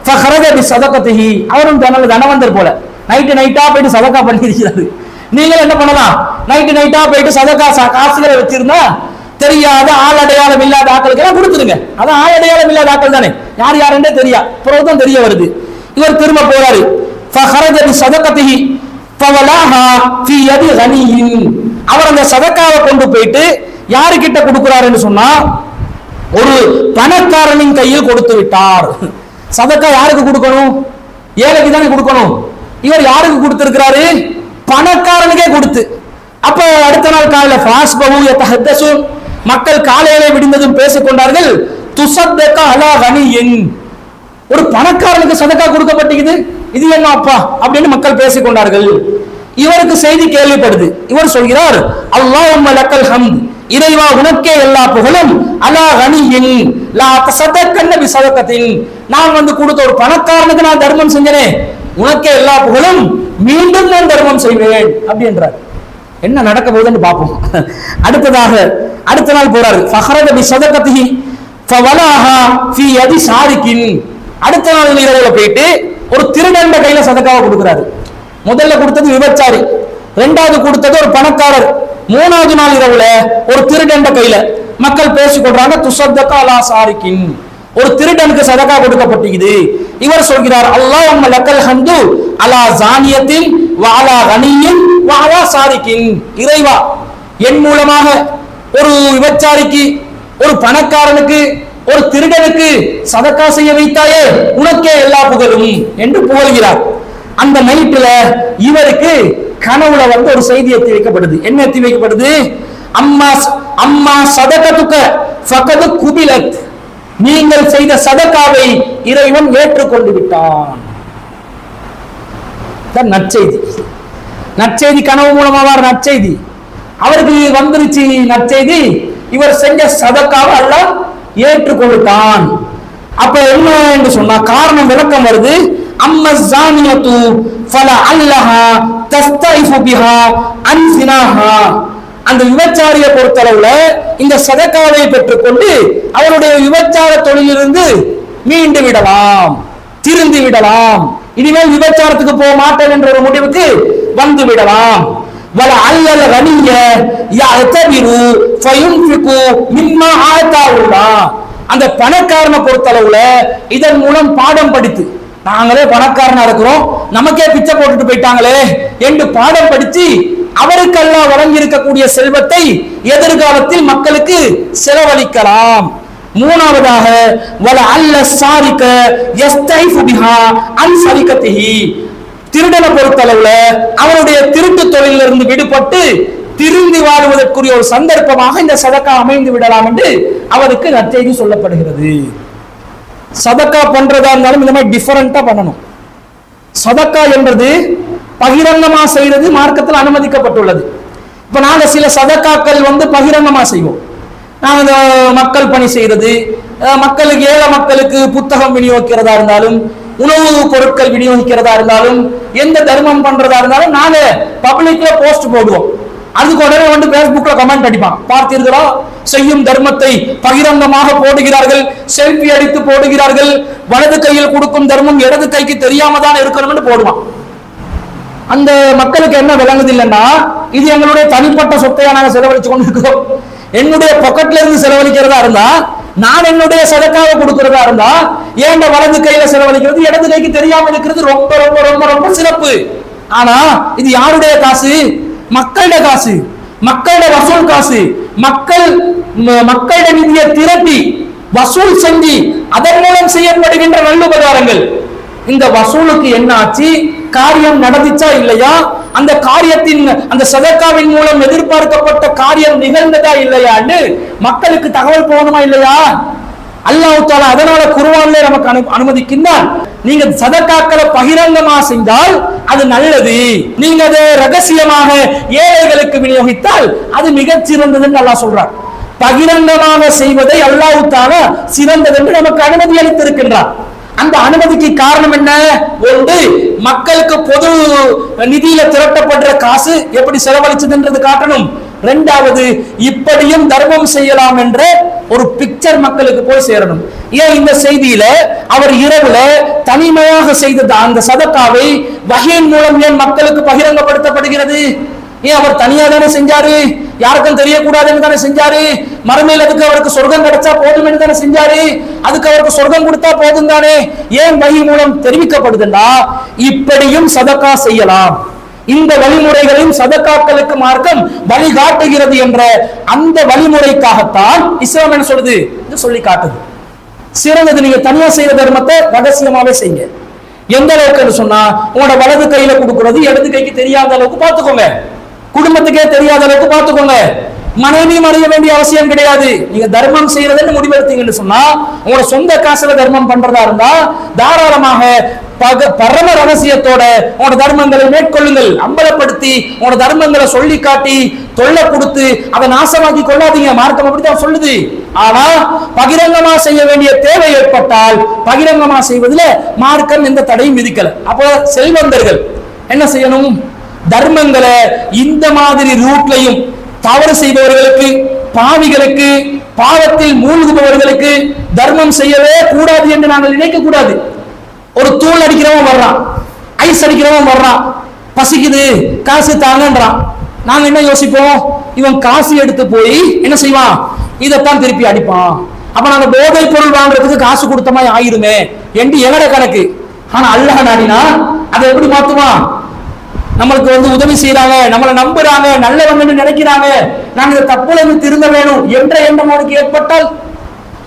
[SPEAKER 2] ஃபஹரஜ பி அவரும் தனது தனவந்தர் போல. நைட்டு நைட்டா போயிட்டு சதக்கா பண்ணியிருக்கிறாரு. நீங்களும் என்ன பண்ணலாம்? நைட்டு நைட்டா போயிட்டு சதக்கா சா- காசுகளை வச்சிருந்தா தெரியாத ஆள் அடையாளம் இல்லாத ஆக்களுக்கு எல்லாம் கொடுத்துருங்க. அதான் ஆள் அடையாளம் இல்லாத ஆக்கள் தானே. யார் யாருன்றே தெரியா. பிறகுதான் தெரிய வருது. இவர் திரும்ப போறாரு. ஃபஹரஜ பி சதகத்திஹி ஃபவலாஹா ஃபி யதி கனியின் அவர் அந்த சதக்காவை கொண்டு போயிட்டு யாருக்கிட்ட கொடுக்கிறாருன்னு சொன்னா ஒரு பணக்காரனின் கையில் கொடுத்து விட்டார். சதக்கா யாருக்கு கொடுக்கணும்? ஏழைக்கு தானே கொடுக்கணும். இவர் யாருக்கு கொடுத்திருக்கிறாரு? பணக்காரனுக்கே கொடுத்து. அப்ப அடுத்த நாள் காலையில ஃபாஸ்பஹு யதஹத்தஸுன் மக்கள் காலையிலே விடிந்ததும் பேசிக் கொண்டார்கள் துசத்தக அலா கனியின். ஒரு பணக்காரனுக்கு சதக்கா கொடுக்கப்பட்டிருக்குது. இது என்ன அப்பா அப்படின்னு மக்கள் பேசிக் கொண்டார்கள். இவருக்கு செய்தி கேள்விப்படுது. இவர் சொல்கிறார் அல்லாஹ் லக்கல் ஹம் இறைவா உனக்கே எல்லா புகழும். அலா கனியின். லா சதக்கன்ன பி சதக்கத்தின். நான் வந்து கொடுத்த ஒரு பணக்காரனுக்கு நான் தர்மம் செஞ்சனே. உனக்கே எல்லா புகழும். மீண்டும் நான் தர்மம் செய்வேன். அப்படின்றார். என்ன நடக்க போகுதுன்னு பார்ப்போம். அடுத்ததாக அடுத்த நாள் போறாரு. ஃபஹரத பி சதகத்திஹி ஃபவலாஹா ஃபி யதி சாரிக்கின். அடுத்த நாள் இரவுல போயிட்டு ஒரு திருடண்ட கையில சதக்காவை கொடுக்குறாரு. முதல்ல கொடுத்தது விபச்சாரி ரெண்டாவது கொடுத்தது ஒரு பணக்காரர். மூணாவது நாள் இரவுல ஒரு திருடண்ட கையில மக்கள் பேசிக்கொள்றாங்க துசத்தக்கா அலா சாரிக்கின். ஒரு திருடனுக்கு சதகா கொடுக்கப்பட்டிருக்குது. இவர் சொல்கிறார் அல்லாஹ் உம்ம லக்கல் ஹந்து அலா ஜானியத்தின் வாலா ரணியின் வாலா சாரிக்கின். இறைவா என் மூலமாக ஒரு விபச்சாரிக்கு ஒரு பணக்காரனுக்கு ஒரு திருடனுக்கு சதக்கா செய்ய வைத்தாயே? உனக்கே எல்லா புகழும் என்று புகழ்கிறார். அந்த நைட்டுல இவருக்கு கனவுல வந்து ஒரு செய்தி எத்தி வைக்கப்படுது. என்ன எத்தி வைக்கப்படுது? அம்மா அம்மா சதகத்துக்க சகது குபிலத். நீங்கள் செய்த சதக்காவை இறைவன் ஏற்றுக்கொண்டு விட்டான். நற்செய்தி. நற்செய்தி கனவு மூலமா வர நற்செய்தி. அவருக்கு வந்துருச்சு நற்செய்தி. இவர் செஞ்ச சதக்காவை அல்லாஹ் ஏற்றுக்கொள்ளுட்டான் அப்ப என்ன என்று சொன்னா காரணம் விளக்கம் வருது அம்ம ஜானியத்து ஃபல அல்லஹா தஸ்தைஃபு பிஹா அன் அந்த விபச்சாரியை பொறுத்தளவுல இந்த சதக்காவை பெற்றுக்கொண்டு அவருடைய விபச்சார தொழிலிருந்து மீண்டு விடலாம் திருந்து விடலாம். இனிமேல் விபச்சாரத்துக்கு போக மாட்டேன் என்ற ஒரு முடிவுக்கு வந்து விடலாம். வல அல்லல் கனிய யஅதபிரு ஃபயுன்ஃபிகு மிம்மா ஆதாவுல்லா அந்த பணக்காரனை பொறுத்தளவுல இதன் மூலம் பாடம் படித்து நாங்களே பணக்காரனா இருக்கிறோம் நமக்கே பிச்சை போட்டுட்டு போயிட்டாங்களே என்று பாடம் படித்து அவருக்கெல்லாம் வழங்கி இருக்கக்கூடிய செல்வத்தை எதிர்காலத்தில் மக்களுக்கு செலவழிக்கலாம். மூணாவதாக வல அல்ல சாரிக்க யஸ்தைஃபு பிஹா அன் சரிக்கத்திஹி திருடனை பொறுத்தளவுல அவனுடைய திருட்டு தொழிலில் இருந்து விடுபட்டு திருந்தி வாழ்வதற்குரிய ஒரு சந்தர்ப்பமாக இந்த சதக்கா அமைந்து விடலாம் என்று அவருக்கு நற்செய்தி சொல்லப்படுகிறது. சதக்கா பண்றதா இருந்தாலும் இந்த மாதிரி டிஃபரண்டா பண்ணணும். சதக்கா என்பது பகிரங்கமா செய்யறது மார்க்கத்தில் அனுமதிக்கப்பட்டுள்ளது. இப்ப நாங்க சில சதக்காக்கள் வந்து பகிரங்கமா செய்வோம். நாங்க இந்த மக்கள் பணி செய்யறது மக்களுக்கு ஏழை மக்களுக்கு புத்தகம் விநியோகிக்கிறதா இருந்தாலும் உணவு பொருட்கள் விநியோகிக்கிறதா இருந்தாலும் எந்த தர்மம் பண்றதா இருந்தாலும் நாங்க பப்ளிக்ல போஸ்ட் போடுவோம். அதுக்கு உடனே வந்து பேஸ்புக்ல கமெண்ட் அடிப்பான். பார்த்தீர்களா? செய்யும் தர்மத்தை பகிரங்கமாக போடுகிறார்கள் செல்ஃபி அடித்து போடுகிறார்கள் வலது கையில் கொடுக்கும் தர்மம் இடது கைக்கு தெரியாம தான் இருக்கணும்னு போடுவான். அந்த மக்களுக்கு என்ன விளங்குது இல்லைன்னா இது எங்களுடைய தனிப்பட்ட சொத்தையா நாங்க செலவழிச்சு கொண்டிருக்கிறோம். என்னுடைய பொக்கெட்ல இருந்து செலவழிக்கிறதா இருந்தா நான் என்னுடைய சதக்காவை கொடுக்கிறதா இருந்தா ஏன் வலது கையில செலவழிக்கிறது இடது கைக்கு தெரியாம இருக்கிறது ரொம்ப ரொம்ப ரொம்ப ரொம்ப சிறப்பு. ஆனா இது யாருடைய காசு? மக்களுடைய காசு. மக்களுடைய வசூல் காசு. மக்கள் ம- மக்களுடைய நிதியை திரட்டி வசூல் செஞ்சு அதன் மூலம் செய்யப்படுகின்ற நல்லுபகாரங்கள் இந்த வசூலுக்கு என்ன ஆச்சு காரியம் நடந்துச்சா இல்லையா? அந்த காரியத்தின் அந்த சதக்காவின் மூலம் எதிர்பார்க்கப்பட்ட காரியம் நிகழ்ந்ததா இல்லையான்னு மக்களுக்கு தகவல் போகணுமா இல்லையா? அல்லாஹ் தாலா அதனால குர்ஆன்ல நமக்கு அனு அனுமதிக்கின்றான். நீங்க சதக்காக்களை பகிரங்கமா செஞ்சால் அது நல்லது. நீங்க அதை ரகசியமாக ஏழைகளுக்கு விநியோகித்தால் அது மிகச்சிறந்ததுன்னு அல்லாஹ் சொல்றார் பகிரங்கமாக செய்வதை அல்லாஹு தாலா சிறந்தது என்று நமக்கு அனுமதி அளித்திருக்கின்றார் அந்த அனுமதிக்கு காரணம் என்ன? ஒன்று மக்களுக்கு பொது நிதியில திரட்டப்படுற காசு எப்படி செலவழிச்சதுன்றது காட்டணும். ரெண்டாவது இப்படியும் தர்மம் செய்யலாம் என்ற ஒரு பிக்சர் மக்களுக்கு போய் சேரணும். ஏன் இந்த செய்தியில அவர் இரவுல தனிமையாக செய்த அந்த சதக்காவை வகையின் மூலம் ஏன் மக்களுக்கு பகிரங்கப்படுத்தப்படுகிறது? ஏன் அவர் தனியா தானே செஞ்சாரு? யாருக்கும் தெரியக்கூடாதுன்னு தானே செஞ்சாரு? மறுமையில் அதுக்கு அவருக்கு சொர்க்கம் கிடைச்சா போதும்னு தானே செஞ்சாரு? அதுக்கு அவருக்கு சொர்க்கம் கொடுத்தா போதும் தானே? ஏன் வழி மூலம் தெரிவிக்கப்படுதுன்னா இப்படியும் சதக்கா செய்யலாம். இந்த வழிமுறைகளையும் சதக்காக்களுக்கு மார்க்கம் வழிகாட்டுகிறது என்ற அந்த வழிமுறைக்காகத்தான் இஸ்லாம் என்ன சொல்லுது? இது சொல்லி காட்டுது. சிறந்தது நீங்க தனியா செய்யற தர்மத்தை ரகசியமாவே செய்யுங்க. எந்த அளவுக்கு சொன்னா உங்களோட வலது கையில கொடுக்கறது இடது கைக்கு தெரியாத அளவுக்கு பார்த்துக்கோங்க. குடும்பத்துக்கே தெரியாத அளவுக்கு பார்த்துக்கோங்க. மனைவியும் அறிய வேண்டிய அவசியம் கிடையாது. நீங்க தர்மம் செய்யறதுன்னு முடிவெடுத்தீங்கன்னு சொன்னா உங்களோட சொந்த காசுல தர்மம் பண்றதா இருந்தா தாராளமாக பக பரம ரகசியத்தோட உங்களோட தர்மங்களை மேற்கொள்ளுங்கள். அம்பலப்படுத்தி உங்களோட தர்மங்களை சொல்லி காட்டி தொல்லை கொடுத்து அதை நாசமாக்கி கொள்ளாதீங்க. மார்க்கம் அப்படித்தான் சொல்லுது. ஆனா பகிரங்கமா செய்ய வேண்டிய தேவை ஏற்பட்டால் பகிரங்கமா செய்வதில் மார்க்கம் எந்த தடையும் விதிக்கல. அப்போ செல்வந்தர்கள் என்ன செய்யணும்? தர்மங்களை இந்த மாதிரி ரூட்லையும் தவறு செய்பவர்களுக்கு பாவிகளுக்கு பாவத்தில் மூழ்குபவர்களுக்கு தர்மம் செய்யவே கூடாது என்று நாங்கள் நினைக்க கூடாது. ஒரு தூள் அடிக்கிறவன் வர்றான் ஐஸ் அடிக்கிறவன் வர்றான் பசிக்குது காசு தாங்கன்றான். நாங்க என்ன யோசிப்போம்? இவன் காசு எடுத்து போய் என்ன செய்வான்? இதைத்தான் திருப்பி அடிப்பான். அப்ப நாங்க போதை பொருள் வாங்குறதுக்கு காசு கொடுத்த மாதிரி ஆயிருமே. என்று எங்கட கணக்கு? ஆனா அல்லாஹ் நாடினா அதை எப்படி மாத்துவான்? நம்மளுக்கு வந்து உதவி செய்யறாங்க நம்மளை நம்புறாங்க நல்லவங்கன்னு நினைக்கிறாங்க. நாங்க இந்த தப்புல இருந்து திருந்த வேணும் என்ற எண்ணம் அவனுக்கு ஏற்பட்டால்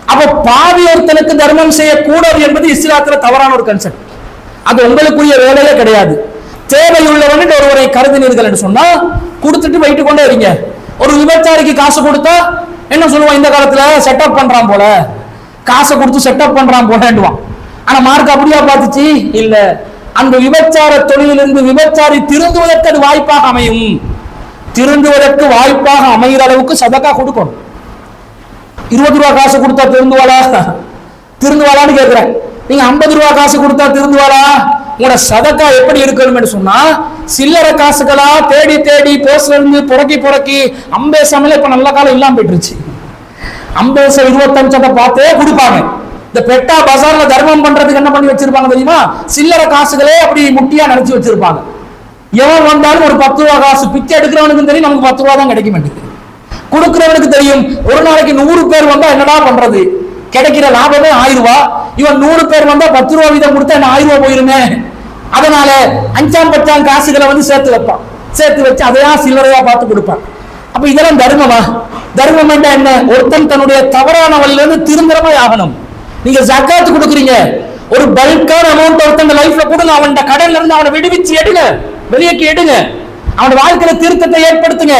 [SPEAKER 2] அப்ப பாவி ஒருத்தனுக்கு தர்மம் செய்யக்கூடாது என்பது இஸ்லாத்துல தவறான ஒரு கன்செப்ட் அது உங்களுக்குரிய வேலையே கிடையாது. தேவையுள்ளவன் ஒருவரை கருதினீர்கள் என்று சொன்னா கொடுத்துட்டு போயிட்டு கொண்டே இருங்க. ஒரு விபச்சாரிக்கு காசு கொடுத்தா என்ன சொல்லுவான் இந்த காலத்துல செட்டப் பண்றான் போல. காசை கொடுத்து செட்டப் பண்றான் போலன்னுவான். ஆனா மார்க் அப்படியா பார்த்துச்சு? இல்லை. அந்த விபச்சார தொழிலிருந்து விபச்சாரி திருந்துவதற்கு அது வாய்ப்பாக அமையும். திருந்துவதற்கு வாய்ப்பாக அமைகிற அளவுக்கு சதக்கா கொடுக்கணும். இருபது ரூபா காசு கொடுத்தா திருந்துவாளா? திருந்துவாளான்னு கேட்கிறேன் நீங்க ஐம்பது ரூபா காசு கொடுத்தா திருந்துவாளா? உங்களோட சதக்கா எப்படி இருக்கணும்னு சொன்னா சில்லறை காசுகளா தேடி தேடி போஸ்ல இருந்து புறக்கி புறக்கி அம்பே இப்ப நல்ல காலம் இல்லாம போயிட்டுருச்சு ஐம்பது இருபத்தஞ்சத்தை பார்த்தே கொடுப்பாங்க. இந்த பெட்டா பஜார்ல தர்மம் பண்றதுக்கு என்ன பண்ணி வச்சிருப்பாங்க தெரியுமா? சில்லறை காசுகளே அப்படி முட்டியா நினைச்சு வச்சிருப்பாங்க. எவன் வந்தாலும் ஒரு பத்து ரூபா காசு பிச்சை எடுக்கிறவனுக்கும் தெரியும் நமக்கு பத்து ரூபா தான் கிடைக்க மாட்டேங்குது. கொடுக்கிறவனுக்கு தெரியும் ஒரு நாளைக்கு நூறு பேர் வந்தா என்னடா பண்றது? கிடைக்கிற லாபமே ஆயிரம் ரூபா. இவன் நூறு பேர் வந்தா பத்து ரூபா வீதம் கொடுத்தா என்ன ஆயிரம் ரூபா போயிருமே? அதனால அஞ்சாம் பத்தாம் காசுகளை வந்து சேர்த்து வைப்பான். சேர்த்து வச்சு அதையா சில்லறையா பார்த்து கொடுப்பான். அப்ப இதெல்லாம் தர்மமா? தர்மம் என்ன? ஒருத்தன் தன்னுடைய தவறான வழியில இருந்து ஆகணும். நீங்க ஜக்காத்து கொடுக்குறீங்க. ஒரு பல்கான அமௌண்ட் ஒருத்தங்க லைஃப்ல கொடுங்க அவன் கடன்ல இருந்து அவனை விடுவிச்சு எடுங்க வெளியேக்கி எடுங்க. அவன் வாழ்க்கையில திருத்தத்தை ஏற்படுத்துங்க.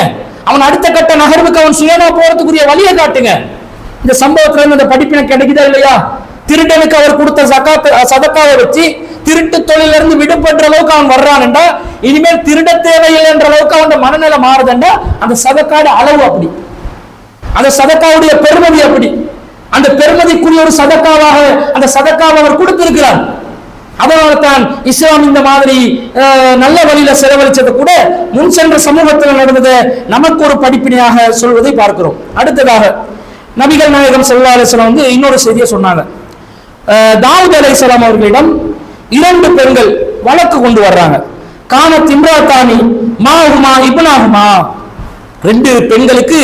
[SPEAKER 2] அவன் அடுத்த கட்ட நகர்வுக்கு அவன் சுயமா போறதுக்குரிய வழியை காட்டுங்க. இந்த சம்பவத்துல இருந்து அந்த படிப்பினை கிடைக்குதா இல்லையா? திருடனுக்கு அவர் கொடுத்த சகாத்து சதக்காவை வச்சு திருட்டு தொழில இருந்து விடுபடுற அளவுக்கு அவன் வர்றான்டா. இனிமேல் திருட தேவையில்லை என்ற அளவுக்கு அவன் மனநிலை மாறுதுண்டா. அந்த சதக்காட அளவு அப்படி. அந்த சதக்காவுடைய பெருமதி அப்படி. அந்த பெருமதிக்குரிய ஒரு சதக்காவாக அந்த சதக்காவை அவர் கொடுத்திருக்கிறார். அதனால தான் இஸ்லாம் இந்த மாதிரி நல்ல வழியில செலவழிச்சது கூட முன் சென்ற சமூகத்தில் நடந்ததை நமக்கு ஒரு படிப்பினையாக சொல்வதை பார்க்கிறோம். அடுத்ததாக நபிகள் நாயகம் ஸல்லல்லாஹு அலைஹி வந்து இன்னொரு செய்தியை சொன்னாங்க. அஹ், தாவூத் அலைஹிஸ்ஸலாம் அவர்களிடம் இரண்டு பெண்கள் வழக்கு கொண்டு வர்றாங்க. கான திம்ராத்தானி மாகுமா இப்னாஹுமா. ரெண்டு பெண்களுக்கு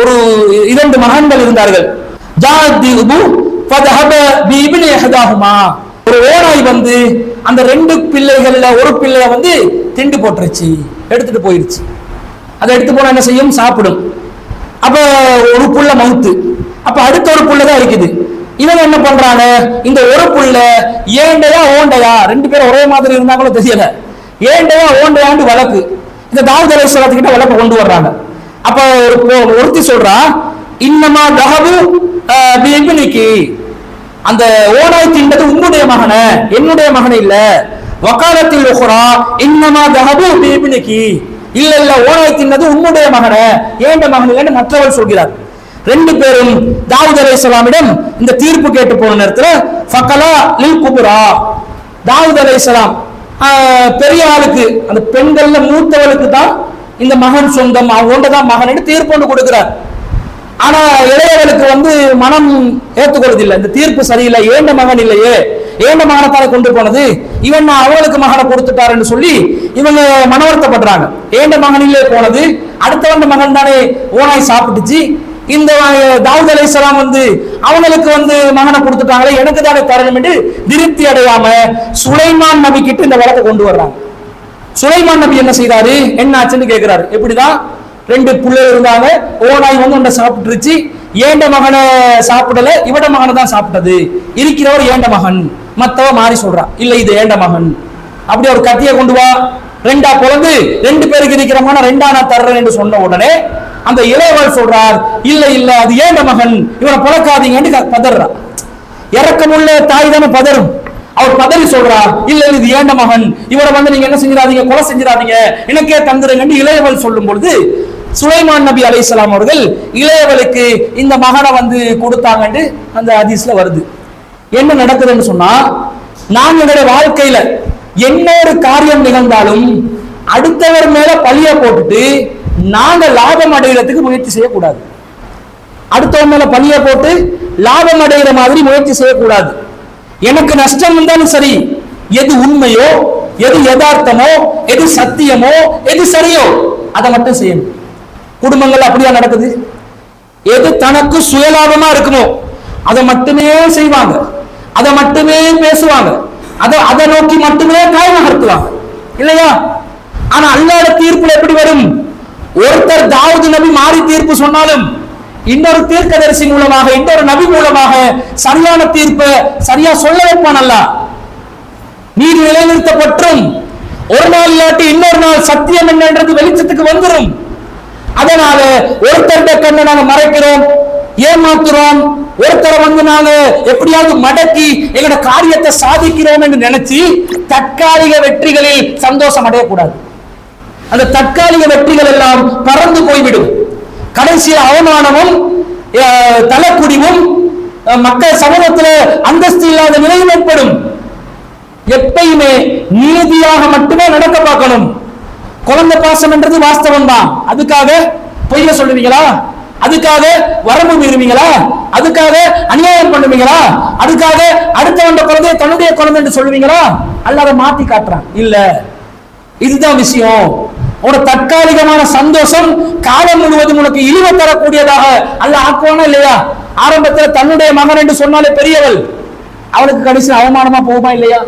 [SPEAKER 2] ஒரு இரண்டு மகன்கள் இருந்தார்கள். ஒரு ஓனாய் வந்து அந்த ரெண்டு பிள்ளைகள்ல ஒரு பிள்ளைய வந்து திண்டு போட்டுருச்சு எடுத்துட்டு போயிருச்சு. அதை எடுத்து போனா என்ன செய்யும்? சாப்பிடும். அப்ப ஒரு புள்ள மவுத்து. அப்ப அடுத்த ஒரு புள்ள தான் இருக்குது. இவங்க என்ன பண்றாங்க இந்த ஒரு புள்ள ஏண்டையா ஓண்டையா? ரெண்டு பேரும் ஒரே மாதிரி இருந்தாங்களோ தெரியல. ஏண்டையா ஓண்டையாண்டு வழக்கு இந்த தாவூத் அலைஹிஸ்ஸலாத்து கிட்ட வழக்கு கொண்டு வர்றாங்க. அப்ப ஒரு ஒருத்தி சொல்றா இன்னமா தகவு பிபினிக்கு அந்த ஓனாய் திண்டது உன்னுடைய மகனை என்னுடைய மகன் இல்ல. வக்காலத்தில் உஹரா இன்னமா தகவு பிபினிக்கு இல்ல இல்ல ஓனாய் தின்னது உன்னுடைய மகனை ஏண்ட மகன் இல்லைன்னு மற்றவள் சொல்கிறார். ரெண்டு பேரும் தாவூத் அலைஹிஸ்ஸலாமிடம் இந்த தீர்ப்பு கேட்டு போன நேரத்தில் ஃபக்கலா லில் குபுரா. தாவூத் அலைஹிஸ்ஸலாம் ஆஹ், பெரிய ஆளுக்கு அந்த பெண்கள்ல மூத்தவளுக்கு தான் இந்த மகன் சொந்தம் அவன் தான் மகன் தீர்ப்பு ஒன்று கொடுக்கிறார். ஆனா இளையவர்களுக்கு வந்து மனம் ஏத்துக்கொள்வதில்லை. இந்த தீர்ப்பு சரியில்லை. ஏண்ட மகன் இல்லையே? ஏண்ட மகனை கொண்டு போனது? இவன் நான் அவளுக்கு மகனை கொடுத்துட்டாருன்னு சொல்லி இவங்க மனவர்த்தப்படுறாங்க. ஏண்ட மகனிலே போனது? அடுத்தவன் மகன் தானே ஓனாய் சாப்பிட்டுச்சு. இந்த அஹ், தாவூத் அலைஹிஸ்ஸலாம் வந்து அவங்களுக்கு வந்து மகனை கொடுத்துட்டாங்களே எனக்கு தானே தரணும் என்று திருப்தி அடையாம சுலைமான் நபி கிட்ட இந்த வழக்கை கொண்டு வர்றாங்க. சுலைமான் நபி என்ன செய்தாரு? என்ன ஆச்சுன்னு கேட்கிறாரு எப்படிதான்? ரெண்டு பிள்ளைகள் இருந்தாங்க. ஓனாய் வந்து உன்னை சாப்பிட்டுருச்சு. ஏண்ட மகனை சாப்பிடல? இவட மகனை தான் சாப்பிட்டது. இருக்கிறவர் ஏண்ட மகன்? மத்தவ மாறி சொல்றான் இல்ல இது ஏண்ட மகன்? அப்படி ஒரு கத்தியை கொண்டு வா. ரெண்டா பிறந்து ரெண்டு பேருக்கு இருக்கிற மகனை ரெண்டா நான் தர்றேன் என்று சொன்ன உடனே அந்த இளையவர் சொல்றார் இல்ல இல்ல அது ஏண்ட மகன்? இவனை புழக்காதீங்கன்னு பதறான் இறக்கமுள்ள தாய் தானே பதறும். அவர் பதவி சொல்றா இல்ல இது ஏண்ட மகன்? இவரை வந்து நீங்க என்ன செஞ்சிடாதீங்க? கொலை செஞ்சிடாதீங்க. எனக்கே தந்துருங்கன்னு இளையவள் சொல்லும் பொழுது சுலைமான் நபி அலைஹிஸ்ஸலாம் அவர்கள் இளையவளுக்கு இந்த மகனை வந்து கொடுத்தாங்கன்னு அந்த ஹதீஸ்ல வருது. என்ன நடக்குதுன்னு சொன்னா நான் என்னுடைய வாழ்க்கையில என்ன ஒரு காரியம் நிகழ்ந்தாலும் அடுத்தவர் மேல பழிய போட்டுட்டு நாங்க லாபம் அடைகிறதுக்கு முயற்சி செய்யக்கூடாது. அடுத்தவர் மேல பழிய போட்டு லாபம் அடைகிற மாதிரி முயற்சி செய்யக்கூடாது. எனக்கு நஷ்டம் வந்தாலும் சரி. எது உண்மையோ எது யதார்த்தமோ எது சத்தியமோ எது சரியோ அதை மட்டும் செய்யணும். குடும்பங்கள் அப்படியா நடக்குது? எது தனக்கு சுயலாபமா இருக்குமோ அதை மட்டுமே செய்வாங்க. அதை மட்டுமே பேசுவாங்க. அதை அதை நோக்கி மட்டுமே காய் நகர்த்துவாங்க இல்லையா? ஆனா அல்லாத தீர்ப்புல எப்படி வரும்? ஒருத்தர் தாவது நபி மாறி தீர்ப்பு சொன்னாலும் இன்னொரு தீர்க்கதரிசி மூலமாக இன்னொரு நபி மூலமாக சரியான தீர்ப்பை சரியா சொல்ல வைப்பான் நீதி நிலைநிறுத்தப்பட்டும். ஒரு நாள் இல்லாட்டி இன்னொரு நாள் சத்தியம் என்னன்றது வெளிச்சத்துக்கு வந்துடும் அதனால ஒருத்தருடைய கண்ணை நாங்க மறைக்கிறோம் ஏமாத்துறோம். ஒருத்தரை வந்து நாங்க எப்படியாவது மடக்கி எங்களோட காரியத்தை சாதிக்கிறோம் என்று நினைச்சு தற்காலிக வெற்றிகளில் சந்தோஷம் அடையக்கூடாது. அந்த தற்காலிக வெற்றிகள் எல்லாம் பறந்து போய்விடும். கடைசியில் அவமானமும் தலைக்குடிவும் மக்கள் சமூகத்தில் அந்தஸ்து இல்லாத நிலையும் ஏற்படும். எப்பயுமே நீதியாக மட்டுமே நடக்க பார்க்கணும். குழந்தை பாசம் என்றது வாஸ்தவம் தான். அதுக்காக பொய்ய சொல்லுவீங்களா? அதுக்காக வரம்பு மீறுவீங்களா? அதுக்காக அநியாயம் பண்ணுவீங்களா? அதுக்காக அடுத்தவண்ட குழந்தைய தன்னுடைய குழந்தை என்று சொல்லுவீங்களா? அல்ல அதை மாத்தி காட்டுறான். இல்ல. இதுதான் விஷயம். ஒரு தற்காலிகமான சந்தோஷம் காலம் முழுவதும் உனக்கு இழிவை தரக்கூடியதாக அல்ல ஆக்குவானா இல்லையா? ஆரம்பத்தில் தன்னுடைய மகன் என்று சொன்னாலே பெரியவள். அவளுக்கு கடைசி அவமானமா போகுமா இல்லையா?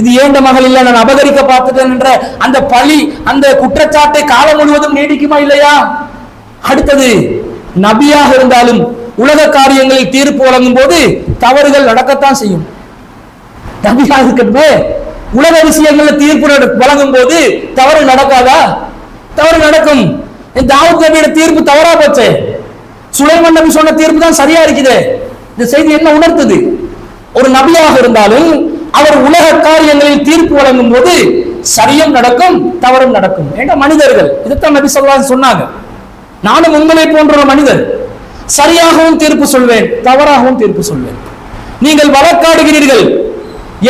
[SPEAKER 2] இது ஏண்ட மகள் இல்லை? நான் அபகரிக்க பார்த்துட்டேன் என்ற அந்த பழி அந்த குற்றச்சாட்டை காலம் முழுவதும் நீடிக்குமா இல்லையா? அடுத்தது நபியாக இருந்தாலும் உலக காரியங்களில் தீர்ப்பு வழங்கும் போது தவறுகள் நடக்கத்தான் செய்யும். நபியாக இருக்கட்டுமே உலக விஷயங்களில் தீர்ப்பு வழங்கும் போது தவறு நடக்காதா? தவறு நடக்கும். இந்த தாவூத் நபியோட தீர்ப்பு தவறா போச்சே. சுலைமன் நபி சொன்ன தீர்ப்பு தான் சரியா இருக்குது. இந்த செய்தி என்ன உணர்த்துது? ஒரு நபியாக இருந்தாலும் அவர் உலக காரியங்களில் தீர்ப்பு வழங்கும் போது சரியும் நடக்கும் தவறும் நடக்கும். ஏன்னா மனிதர்கள்? இதைத்தான் நபி சொல்லலாம் சொன்னாங்க. நானும் உங்களை போன்ற ஒரு மனிதர். சரியாகவும் தீர்ப்பு சொல்வேன் தவறாகவும் தீர்ப்பு சொல்வேன். நீங்கள் வழக்காடுகிறீர்கள்.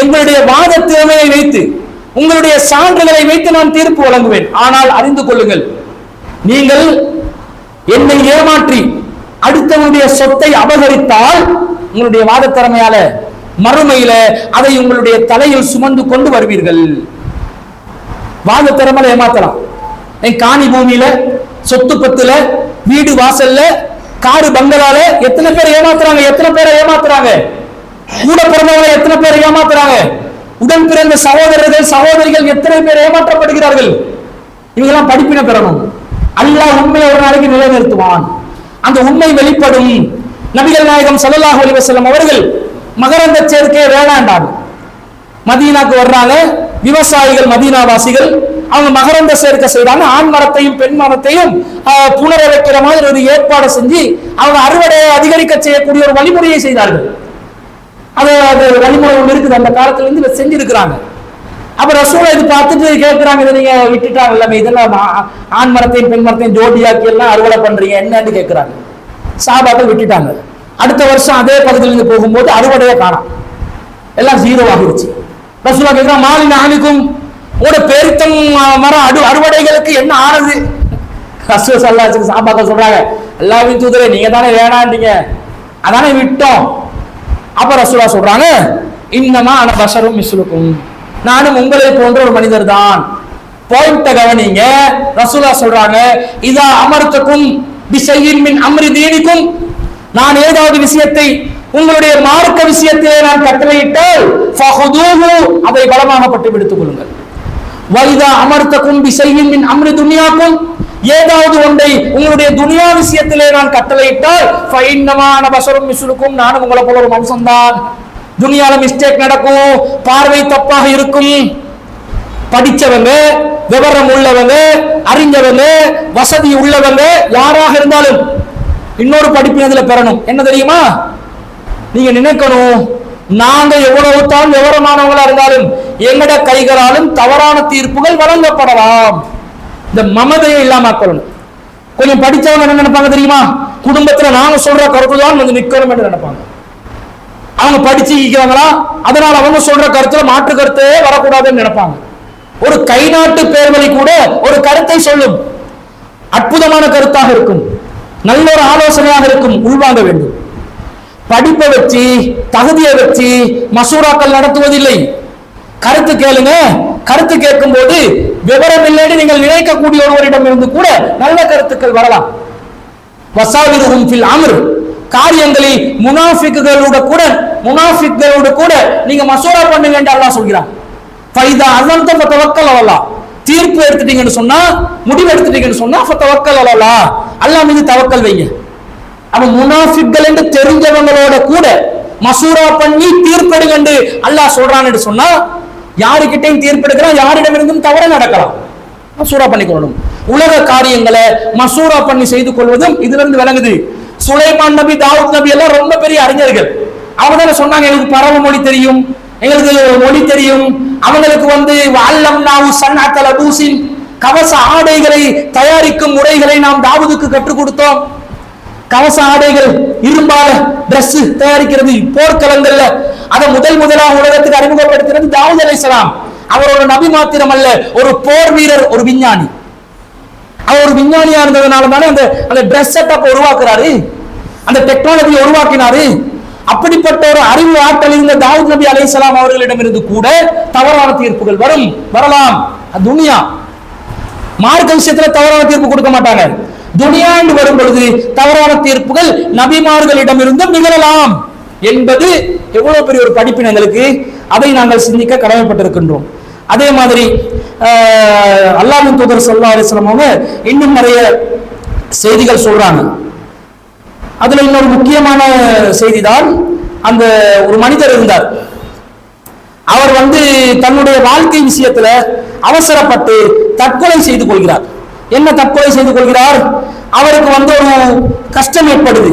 [SPEAKER 2] எங்களுடைய வாத திறமையை வைத்து உங்களுடைய சான்றுகளை வைத்து நான் தீர்ப்பு வழங்குவேன். ஆனால் அறிந்து கொள்ளுங்கள் நீங்கள் என்னை ஏமாற்றி அடுத்தவனுடைய சொத்தை அபகரித்தால் உங்களுடைய வாத திறமையால மறுமையில அதை உங்களுடைய தலையில் சுமந்து கொண்டு வருவீர்கள். வாத திறமையில ஏமாத்தலாம். என் காணி பூமியில சொத்து பத்துல வீடு வாசல்ல காரு பங்களால எத்தனை பேர் ஏமாத்துறாங்க? எத்தனை பேரை ஏமாத்துறாங்க? கூட பிறந்தவங்களை எத்தனை பேர் ஏமாத்துறாங்க? உடன் பிறந்த சகோதரர்கள் சகோதரிகள் எத்தனை பேர் ஏமாற்றப்படுகிறார்கள்? இவங்கெல்லாம் படிப்பினை பெறணும். அல்லாஹ் உண்மையை ஒரு நாளைக்கு நிலைநிறுத்துவான். அந்த உண்மை வெளிப்படும். நபிகள் நாயகம் சல்லாஹ் அலிவசல்லம் அவர்கள் மகரந்த சேர்க்கையை வேணாண்டாங்க மதீனாக்கு வர்றாங்க. விவசாயிகள் மதீனாவாசிகள் அவங்க மகரந்த சேர்க்கை செய்றாங்க. ஆண் மரத்தையும் பெண் மரத்தையும் ஆஹ், புனர வைக்கிற மாதிரி ஒரு ஏற்பாடு செஞ்சு அவங்க அறுவடையை அதிகரிக்க செய்யக்கூடிய ஒரு வழிமுறையை செய்தார்கள். அது அது வழிமுறை ஒன்று இருக்குது. அந்த காலத்துல இருந்து இதை செஞ்சிருக்கிறாங்க. அப்ப ரசூலை இது பார்த்துட்டு கேட்குறாங்க இதை நீங்க விட்டுட்டாங்க. எல்லாமே இதெல்லாம் ஆண் மரத்தையும் பெண் மரத்தையும் ஜோடியாக்கி எல்லாம் அறுவடை பண்றீங்க. என்னன்னு கேட்குறாங்க. சாபாக்கள் விட்டுட்டாங்க. அடுத்த வருஷம் அதே பகுதியிலிருந்து போகும்போது அறுவடையே காணாம். எல்லாம் ஜீரோ ஆகிருச்சு ரசூலா கேட்கிறா மாலி நானுக்கும் உங்களோட பெருத்தம் மரம் அடு அறுவடைகளுக்கு என்ன ஆனது? ரசூல் சல்லாச்சுக்கு சாபாக்கள் சொல்றாங்க எல்லாவையும் தூதரே நீங்க தானே வேணாண்டீங்க அதானே விட்டோம். அப்ப ரசூலா சொல்றாங்க இன்னமா அன பஷரும் மிஸ்லுக்கும். நானும் உங்களை போன்ற ஒரு மனிதர் தான் பாயிண்ட கவனிங்க. ரசூலா சொல்றாங்க இதா அமர்த்தக்கும் திசையின் மின் அம்ரி தீனிக்கும். நான் ஏதாவது விஷயத்தை உங்களுடைய மார்க்க விஷயத்திலே நான் கட்டளையிட்டால் அதை பலமாக பட்டு விடுத்துக் கொள்ளுங்கள். வைதா அமர்த்தக்கும் பிசையின் மின் அம்ரி துணியாக்கும் ஏதாவது ஒன்றை உங்களுடைய துனியா விஷயத்திலே நான் கட்டளையிட்டால் ஃபைன்னமான பசரும் மிசுலுக்கும் நானும் உங்களை போல ஒரு மனுஷன்தான். துனியால மிஸ்டேக் நடக்கும் பார்வை தப்பாக இருக்கும். படிச்சவங்க விவரம் உள்ளவங்க அறிஞ்சவங்க வசதி உள்ளவங்க யாராக இருந்தாலும் இன்னொரு படிப்பு அதுல பெறணும். என்ன தெரியுமா? நீங்க நினைக்கணும் நாங்க எவ்வளவு தான் விவரமானவங்களா இருந்தாலும் எங்கட கைகளாலும் தவறான தீர்ப்புகள் வழங்கப்படலாம். இந்த மமதையை இல்லாம ஆக்கணும் கொஞ்சம் படிச்சவங்க என்ன நினைப்பாங்க தெரியுமா? குடும்பத்துல நாங்க சொல்ற கருத்து தான் வந்து நிக்கணும் என்று நினைப்பாங்க. அவங்க படிச்சு இருக்கிறாங்களா அதனால அவங்க சொல்ற கருத்துல மாற்று கருத்தே வரக்கூடாதுன்னு நினைப்பாங்க. ஒரு கை நாட்டு பேர்வழி கூட ஒரு கருத்தை சொல்லும். அற்புதமான கருத்தாக இருக்கும். நல்ல ஒரு ஆலோசனையாக இருக்கும் உள்வாங்க வேண்டும். படிப்பை வச்சு தகுதியை வச்சு மசூராக்கள் நடத்துவதில்லை. கருத்து கேளுங்க. கருத்து கேட்கும் போது விவரம் இல்லைன்னு நீங்கள் நினைக்கக்கூடிய ஒருவரிடம் இருந்து கூட நல்ல கருத்துக்கள் வரலாம். வசாவிரும் ஃபில் அமர். காரியங்களில் முனாஃபிக்குகளோட கூட முனாஃபிக்களோட கூட நீங்க மசூரா பண்ணுங்க என்று அல்லாஹ் சொல்கிறான். ஃபைதா அசந்த ஃபதவக்கல் அலல்லா தீர்ப்பு எடுத்துட்டீங்கன்னு சொன்னா முடிவு எடுத்துட்டீங்கன்னு சொன்னா ஃபதவக்கல் அலல்லா அல்லாஹ் மீது தவக்கல் வைங்க. அவன் முனாஃபிக்கள் என்று தெரிஞ்சவங்களோட கூட மசூரா பண்ணி தீர்ப்பெடுங்க என்று அல்லாஹ் சொல்றான்னு சொன்னா யாருக்கிட்டையும் தீர்ப்பெடுக்கலாம் யாரிடமிருந்தும் தவற நடக்கலாம். மசூரா பண்ணிக்கொள்ளணும் உலக காரியங்களை மசூரா பண்ணி செய்து கொள்வதும் இதுல இருந்து விளங்குது. சுலைமான் நபி தாவூத் நபி எல்லாம் ரொம்ப பெரிய அறிஞர்கள். அவங்க சொன்னாங்க எங்களுக்கு பரவ மொழி தெரியும் எங்களுக்கு மொழி தெரியும். அவங்களுக்கு வந்து அல்லம் நாவு சன்னாத்தல பூசின் கவச ஆடைகளை தயாரிக்கும் முறைகளை நாம் தாவூதுக்கு கற்றுக் கொடுத்தோம். கவச ஆடைகள் இரும்பால Dress தயாரிக்கிறது போர்க்களங்கள்ல. அதை முதல் முதலாக உலகத்துக்கு அறிமுகப்படுத்துறது தாவூத் அலைஹிஸ்ஸலாம் அவர் ஒரு நபி மாத்திரம் அல்ல ஒரு போர் வீரர் ஒரு விஞ்ஞானி. அவர் ஒரு விஞ்ஞானியா இருந்ததுனால தானே அந்த அந்த ட்ரெஸ் செட்டப் உருவாக்குறாரு. அந்த டெக்னாலஜியை உருவாக்கினாரு. அப்படிப்பட்ட ஒரு அறிவு ஆற்றல் இருந்த தாவூத் நபி அலைஹிஸ்ஸலாம் அவர்களிடமிருந்து கூட தவறான தீர்ப்புகள் வரும் வரலாம். அது துனியா மார்க்க விஷயத்துல தவறான தீர்ப்பு கொடுக்க மாட்டாங்க. துணியாண்டு வரும் பொழுது தவறான தீர்ப்புகள் நபிமார்களிடம் இருந்தும் நிகழலாம் என்பது எவ்வளவு பெரிய ஒரு படிப்பின் எங்களுக்கு. அதை நாங்கள் சிந்திக்க கடமைப்பட்டிருக்கின்றோம். அதே மாதிரி ஆஹ், தூதர் சொல்லா அலைஹி அவங்க இன்னும் நிறைய செய்திகள் சொல்றாங்க. அதுல இன்னொரு முக்கியமான செய்திதான் அந்த ஒரு மனிதர் இருந்தார். அவர் வந்து தன்னுடைய வாழ்க்கை விஷயத்துல அவசரப்பட்டு தற்கொலை செய்து கொள்கிறார். என்ன தற்கொலை செய்து கொள்கிறார்? அவருக்கு வந்து ஒரு கஷ்டம் ஏற்படுது.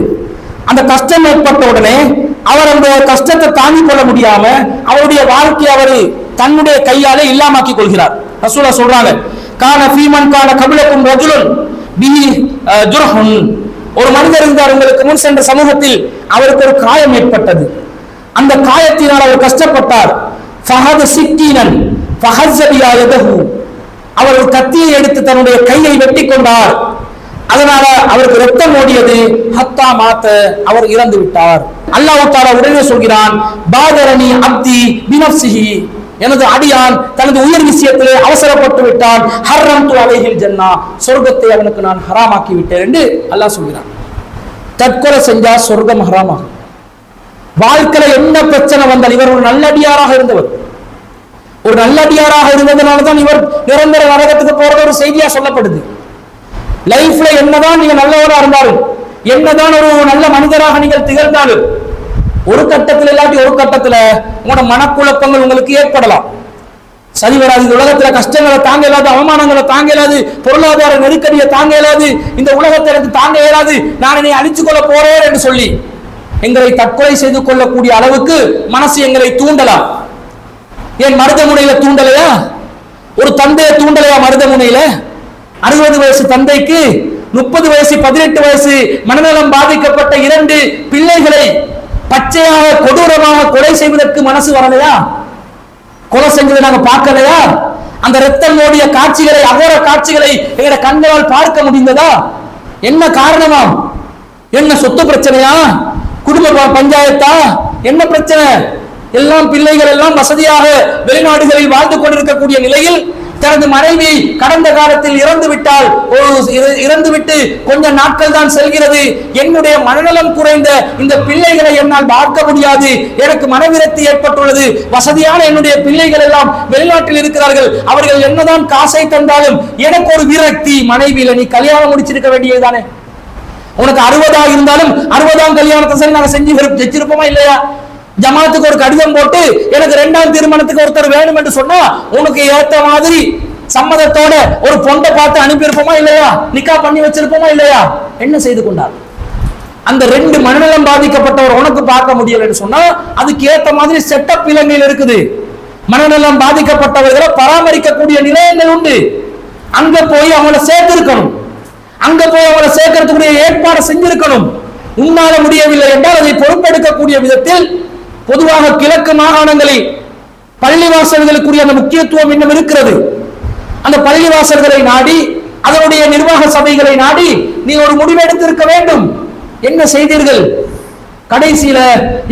[SPEAKER 2] அந்த கஷ்டம் ஏற்பட்ட உடனே அவர் அந்த கஷ்டத்தை தாங்கிக் கொள்ள முடியாம அவருடைய வாழ்க்கையை அவர் தன்னுடைய கையாலே இல்லாமாக்கி கொள்கிறார். ரசூலா சொல்றாங்க கான ஃபீமன் கான கபிலக்கும் ரஜுலன் பிஹி அஹ், ஒரு மனிதர் இருந்தார் உங்களுக்கு முன் சென்ற சமூகத்தில் அவருக்கு ஒரு காயம் ஏற்பட்டது. அந்த காயத்தினால் அவர் கஷ்டப்பட்டார். ஃபஹத் சிக்கீனன் ஃபஹஸ்ஸபியா எதஹூ அவர் ஒரு கத்தியை எடுத்து தன்னுடைய கையை வெட்டி கொண்டார். அதனால அவருக்கு ரத்தம் ஓடியது. ஹத்தா மாத்த அவர் இறந்து விட்டார். அல்லாஹ் தாலா உடனே சொல்கிறான் பாதரணி அப்தி பினப்சிஹி எனது அடியான் தனது உயிர் விஷயத்திலே அவசரப்பட்டு விட்டான். ஹர்ரம் து அலைஹில் ஜன்னா. சொர்க்கத்தை அவனுக்கு நான் ஹராமாக்கி விட்டேன் என்று அல்லாஹ் சொல்கிறான். தற்கொலை செஞ்சா சொர்க்கம் ஹராமாகும். வாழ்க்கையில என்ன பிரச்சனை வந்தால் இவர் ஒரு நல்லடியாராக இருந்தவர். ஒரு நல்லடியாராக இருந்ததுனால தான் இவர் நிரந்தர நரகத்துக்கு போறது ஒரு செய்தியா சொல்லப்படுது. லைஃப்ல என்னதான் நீங்க நல்லவரா இருந்தாலும் என்னதான் ஒரு நல்ல மனிதராக நீங்கள் திகழ்ந்தாலும் ஒரு கட்டத்தில் இல்லாட்டி ஒரு கட்டத்துல உங்களோட மனக்குழப்பங்கள் உங்களுக்கு ஏற்படலாம். சரி வராது இந்த உலகத்துல கஷ்டங்களை தாங்க இயலாது அவமானங்களை தாங்க இயலாது பொருளாதார நெருக்கடியை தாங்க இயலாது இந்த உலகத்தை எனக்கு தாங்க இயலாது நான் என்னை அழிச்சு கொள்ள போறேன் என்று சொல்லி எங்களை தற்கொலை செய்து கொள்ளக்கூடிய அளவுக்கு மனசு எங்களை தூண்டலாம். ஏன் மருதமுனையில தூண்டலையா? ஒரு தந்தையை தூண்டலையா மருதமுனையில அறுபது வயசு தந்தைக்கு முப்பது வயசு பதினெட்டு வயசு மனநலம் பாதிக்கப்பட்ட இரண்டு பிள்ளைகளை பச்சையாக கொடூரமாக கொலை செய்வதற்கு மனசு வரலையா? கொலை செஞ்சதை நாங்க பார்க்கலையா? அந்த ரத்தம் ஓடிய காட்சிகளை அகோர காட்சிகளை எங்கட கண்களால் பார்க்க முடிந்ததா? என்ன காரணமா? என்ன சொத்து பிரச்சனையா? குடும்ப பஞ்சாயத்தா? என்ன பிரச்சனை? எல்லாம் பிள்ளைகள் எல்லாம் வசதியாக வெளிநாடுகளில் வாழ்ந்து கொண்டிருக்கக்கூடிய நிலையில் தனது மனைவி கடந்த காலத்தில் இறந்து விட்டால் இறந்துவிட்டு கொஞ்ச நாட்கள் தான் செல்கிறது. என்னுடைய மனநலம் குறைந்த இந்த பிள்ளைகளை என்னால் பார்க்க முடியாது. எனக்கு மனவிரக்தி ஏற்பட்டுள்ளது. வசதியான என்னுடைய பிள்ளைகள் எல்லாம் வெளிநாட்டில் இருக்கிறார்கள். அவர்கள் என்னதான் காசை தந்தாலும் எனக்கு ஒரு விரக்தி. மனைவியில நீ கல்யாணம் முடிச்சிருக்க வேண்டியதுதானே உனக்கு அறுபதா இருந்தாலும் அறுபதாம் கல்யாணத்தை சரி நாங்க செஞ்சு வச்சிருப்போமா இல்லையா? ஜமாத்துக்கு ஒரு கடிதம் போட்டு எனக்கு ரெண்டாம் திருமணத்துக்கு ஒருத்தர் வேணும் என்று சொன்னா உனக்கு ஏத்த மாதிரி சம்மதத்தோட ஒரு பொண்டை பார்த்து அனுப்பியிருப்போமா இல்லையா? நிக்கா பண்ணி வச்சிருப்போமா இல்லையா? என்ன செய்து கொண்டார்? அந்த ரெண்டு மனநலம் பாதிக்கப்பட்டவர் உனக்கு பார்க்க முடியலன்னு சொன்னா அதுக்கு ஏத்த மாதிரி செட்டப் இலங்கையில் இருக்குது. மனநலம் பாதிக்கப்பட்டவர்களை பராமரிக்கக்கூடிய நிலையங்கள் உண்டு. அங்க போய் அவங்கள சேர்த்திருக்கணும். அங்க போய் அவங்களை சேர்க்கறதுக்குரிய ஏற்பாடு செஞ்சிருக்கணும். உன்னால முடியவில்லை என்றால் அதை பொறுப்பெடுக்கக்கூடிய விதத்தில் பொதுவாக கிழக்கு மாகாணங்களில் பள்ளிவாசல்களுக்குரிய அந்த முக்கியத்துவம் இன்னும் இருக்கிறது. அந்த பள்ளிவாசல்களை நாடி அதனுடைய நிர்வாக சபைகளை நாடி நீ ஒரு முடிவெடுத்திருக்க வேண்டும். என்ன செய்தீர்கள்? கடைசியில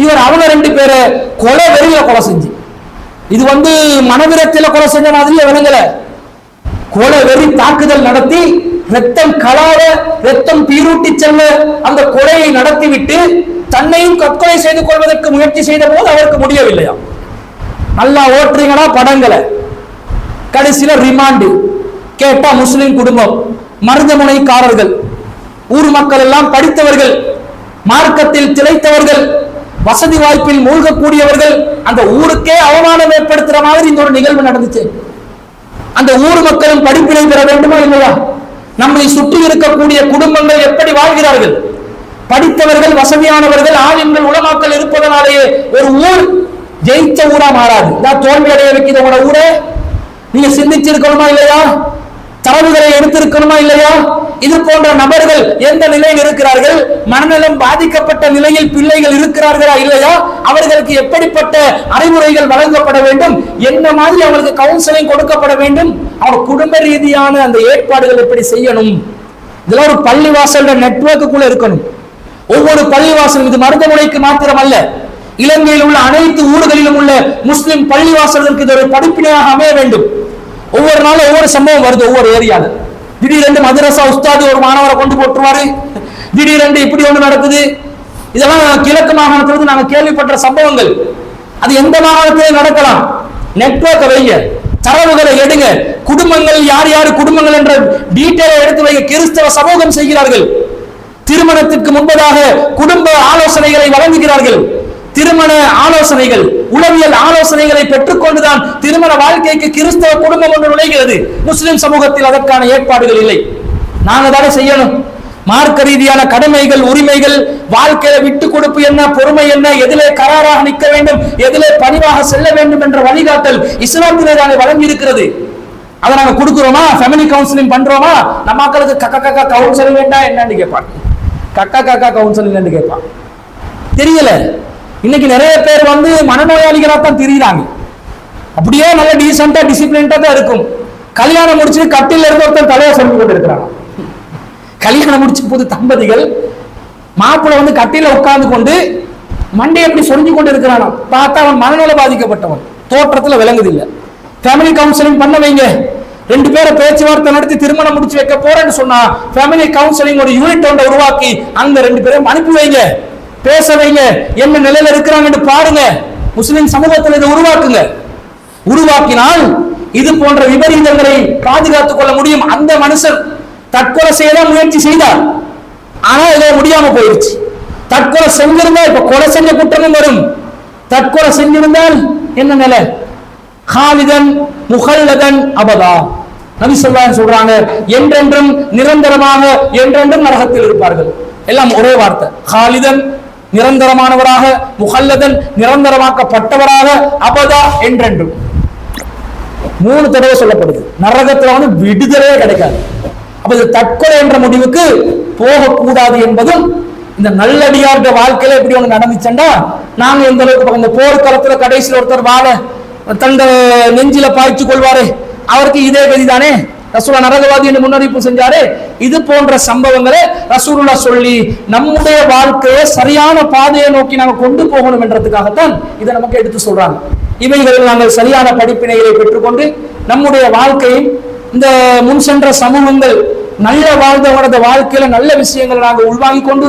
[SPEAKER 2] இவர் அவங்க ரெண்டு பேரை கொலை வெறியில கொலை செஞ்சு. இது வந்து மனவிரத்தில கொலை செஞ்ச மாதிரியே விளங்கல. கொலை வெறி தாக்குதல் நடத்தி ரத்தம் கலார ரத்தம் பீரூட்டி செல்ல அந்த கொலையை நடத்திவிட்டு தன்னையும் கற்கொலை செய்து கொள்வதற்கு முயற்சி செய்த போது அவருக்கு முடியவில்லையா? நல்லா ஓட்டுறீங்களா படங்களை? கடைசியில ரிமாண்டு கேட்டா முஸ்லிம் குடும்பம் மருதமுனைக்காரர்கள் ஊர் மக்கள் எல்லாம் படித்தவர்கள் மார்க்கத்தில் திளைத்தவர்கள் வசதி வாய்ப்பில் மூழ்கக்கூடியவர்கள் அந்த ஊருக்கே அவமானம் ஏற்படுத்துற மாதிரி இந்த ஒரு நிகழ்வு நடந்துச்சு. அந்த ஊர் மக்களும் படிப்பினை பெற வேண்டுமா இல்லையா? நம்மை சுற்றி இருக்கக்கூடிய குடும்பங்கள் எப்படி வாழ்கிறார்கள்? படித்தவர்கள் வசதியானவர்கள் ஆளுங்கள் உலமாக்கள் இருப்பதனாலேயே ஒரு ஊர் ஜெயித்த ஊரா மாறாது. நான் தோல்வி அடைய வைக்கிற உங்களோட ஊரே. நீங்க சிந்திச்சிருக்கணுமா இல்லையா? தரவுகளை எடுத்திருக்கணுமா இல்லையா? இது போன்ற நபர்கள் எந்த நிலையில் இருக்கிறார்கள்? மனநலம் பாதிக்கப்பட்ட நிலையில் பிள்ளைகள் இருக்கிறார்களா இல்லையா? அவர்களுக்கு எப்படிப்பட்ட அறிவுரைகள் வழங்கப்பட வேண்டும்? என்ன மாதிரி அவங்களுக்கு கவுன்சிலிங் கொடுக்கப்பட வேண்டும்? அவங்க குடும்ப ரீதியான அந்த ஏற்பாடுகள் எப்படி செய்யணும்? இதெல்லாம் ஒரு பள்ளிவாசல் நெட்வொர்க்குள்ள இருக்கணும். ஒவ்வொரு பள்ளிவாசலும் இது மருதமுனைக்கு மாத்திரமல்ல. இலங்கையில் உள்ள அனைத்து ஊர்களிலும் உள்ள முஸ்லிம் பள்ளிவாசல்களுக்கு இது ஒரு படிப்பினையாக அமைய வேண்டும். ஒவ்வொரு நாளும் ஒவ்வொரு சம்பவம் வருது ஒவ்வொரு ஏரியால. திடீரென்று மதரசா உஸ்தாது ஒரு மாணவரை கொண்டு போட்டுருவாரு. திடீரென்று இப்படி ஒன்று நடக்குது. இதெல்லாம் கிழக்கு மாகாணத்திலிருந்து நாங்க கேள்விப்பட்ட சம்பவங்கள். அது எந்த மாகாணத்திலையும் நடக்கலாம்? நெட்வொர்க் வைங்க. தரவுகளை எடுங்க. குடும்பங்கள் யார் யார் குடும்பங்கள் என்ற டீட்டெயிலை எடுத்து வைக்க கிறிஸ்தவ சமூகம் செய்கிறார்கள். திருமணத்திற்கு முன்பதாக குடும்ப ஆலோசனைகளை வழங்குகிறார்கள். திருமண ஆலோசனைகள் உளவியல் ஆலோசனைகளை பெற்றுக்கொண்டுதான் திருமண வாழ்க்கைக்கு கிறிஸ்தவ குடும்பம் ஒன்று நுழைகிறது. முஸ்லிம் சமூகத்தில் அதற்கான ஏற்பாடுகள் இல்லை. நாங்க தானே செய்யணும். மார்க்க ரீதியான கடமைகள் உரிமைகள் வாழ்க்கையில விட்டு கொடுப்பு என்ன பொறுமை என்ன எதிலே கராராக நிற்க வேண்டும் எதிலே பணிவாக செல்ல வேண்டும் என்ற வழிகாட்டல் இஸ்லாத்திலே தானே வழங்கி இருக்கிறது அதை நாங்க கொடுக்குறோமா? ஃபேமிலி கவுன்சிலிங் பண்றோமா? நம்ம மக்களுக்கு கக்க கக்கா கவுன்சிலிங் வேண்டாம் என்னன்னு கேட்பாங்க கக்கா கக்கா கவுன்சிலிங் கேட்பான். தெரியல. இன்னைக்கு நிறைய பேர் வந்து மனநோயாளிகளாக தான் தெரியுறாங்க. அப்படியே நல்ல டீசெண்டா டிசிப்ளின்டா தான் இருக்கும். கல்யாணம் முடிச்சு கட்டில இருந்து ஒருத்தர் தலையை சொல்லி கொண்டு இருக்கிறாங்க கல்யாணம் முடிச்ச போது தம்பதிகள் மாப்பிள்ளை வந்து கட்டில உட்கார்ந்து கொண்டு மண்டை எப்படி சொரிஞ்சு கொண்டு இருக்கிறானா பார்த்தா அவன் மனநல பாதிக்கப்பட்டவன். தோற்றத்துல விளங்குது ஃபேமிலி கவுன்சிலிங் பண்ண வைங்க. ரெண்டு பேரை பேச்சுவார்த்தை நடத்தி திருமணம் முடிச்சு வைக்க போறேன்னு சொன்னா ஃபேமிலி கவுன்சிலிங் ஒரு யூனிட் ஒன்றை உருவாக்கி அங்க ரெண்டு பேரையும் அனுப்பி வைங்க. பேச வைங்க. என்ன நிலையில இருக்கிறாங்கன்னு பாருங்க. முஸ்லிம் சமூகத்தில் இதை உருவாக்குங்க. உருவாக்கினால் இது போன்ற விபரீதங்களை பாதுகாத்துக் கொள்ள முடியும். அந்த மனுஷன் தற்கொலை செய்ய முயற்சி செய்தார். ஆனா இதை முடியாம போயிருச்சு. தற்கொலை செஞ்சிருந்தா இப்ப கொலை செஞ்ச குற்றமும் வரும். தற்கொலை செஞ்சிருந்தால் என்ன நிலை? ஹாலிதன் முகல்லதன் அபதா. நபி சொல்லான்னு சொல்றாங்க என்றென்றும் நிரந்தரமாக என்றென்றும் நரகத்தில் இருப்பார்கள். எல்லாம் ஒரே வார்த்தை. ஹாலிதன் நிரந்தரமானவராக முகல்லதன் நிரந்தரமாக்கப்பட்டவராக அபதா என்றென்றும். மூணு தடவை சொல்லப்படுது. நரகத்துல வந்து விடுதலே கிடைக்காது. அப்ப இது தற்கொலை என்ற முடிவுக்கு போகக்கூடாது என்பதும் இந்த நல்லடியார்கிட்ட வாழ்க்கையில எப்படி ஒண்ணு நடந்துச்சுன்னா நாங்க எந்த அளவுக்கு இந்த போர்க்களத்துல கடைசியில் ஒருத்தர் வாழ தந்த நெஞ்சில பாய்ச்சி கொள்வாரே. அவருக்கு இதே கதிதானே ரசூலா நரகவாதி என்று முன்னறிவிப்பு செஞ்சாரு. இது போன்ற சம்பவங்களை ரசூலுல்லா சொல்லி நம்முடைய வாழ்க்கையை சரியான பாதையை நோக்கி நாங்க கொண்டு போகணும் என்றதுக்காகத்தான் இதை நமக்கு எடுத்து சொல்றாங்க. இவைகளில் நாங்கள் சரியான படிப்பினைகளை பெற்றுக்கொண்டு நம்முடைய வாழ்க்கையை இந்த முன் சென்ற சமூகங்கள் நல்ல வாழ்ந்தவனது வாழ்க்கையில நல்ல விஷயங்களை நாங்கள் உள்வாங்கி கொண்டு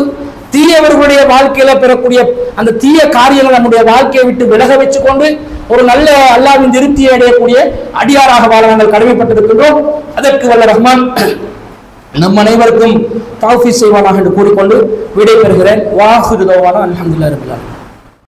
[SPEAKER 2] தீயவர்களுடைய வாழ்க்கையில பெறக்கூடிய அந்த தீய காரியங்களை நம்முடைய வாழ்க்கையை விட்டு விலக வச்சு கொண்டு ஒரு நல்ல அல்லாவின் திருப்தியை அடையக்கூடிய அடியாராக வாழ நாங்கள் கடமைப்பட்டிருக்கின்றோம். அதற்கு வல்ல ரஹ்மான் நம் அனைவருக்கும் தாஃபி செய்வானாக என்று கூறிக்கொண்டு விடைபெறுகிறேன். வாஹுருதவான அல்ஹம்துலில்லாஹி இருக்கிறார்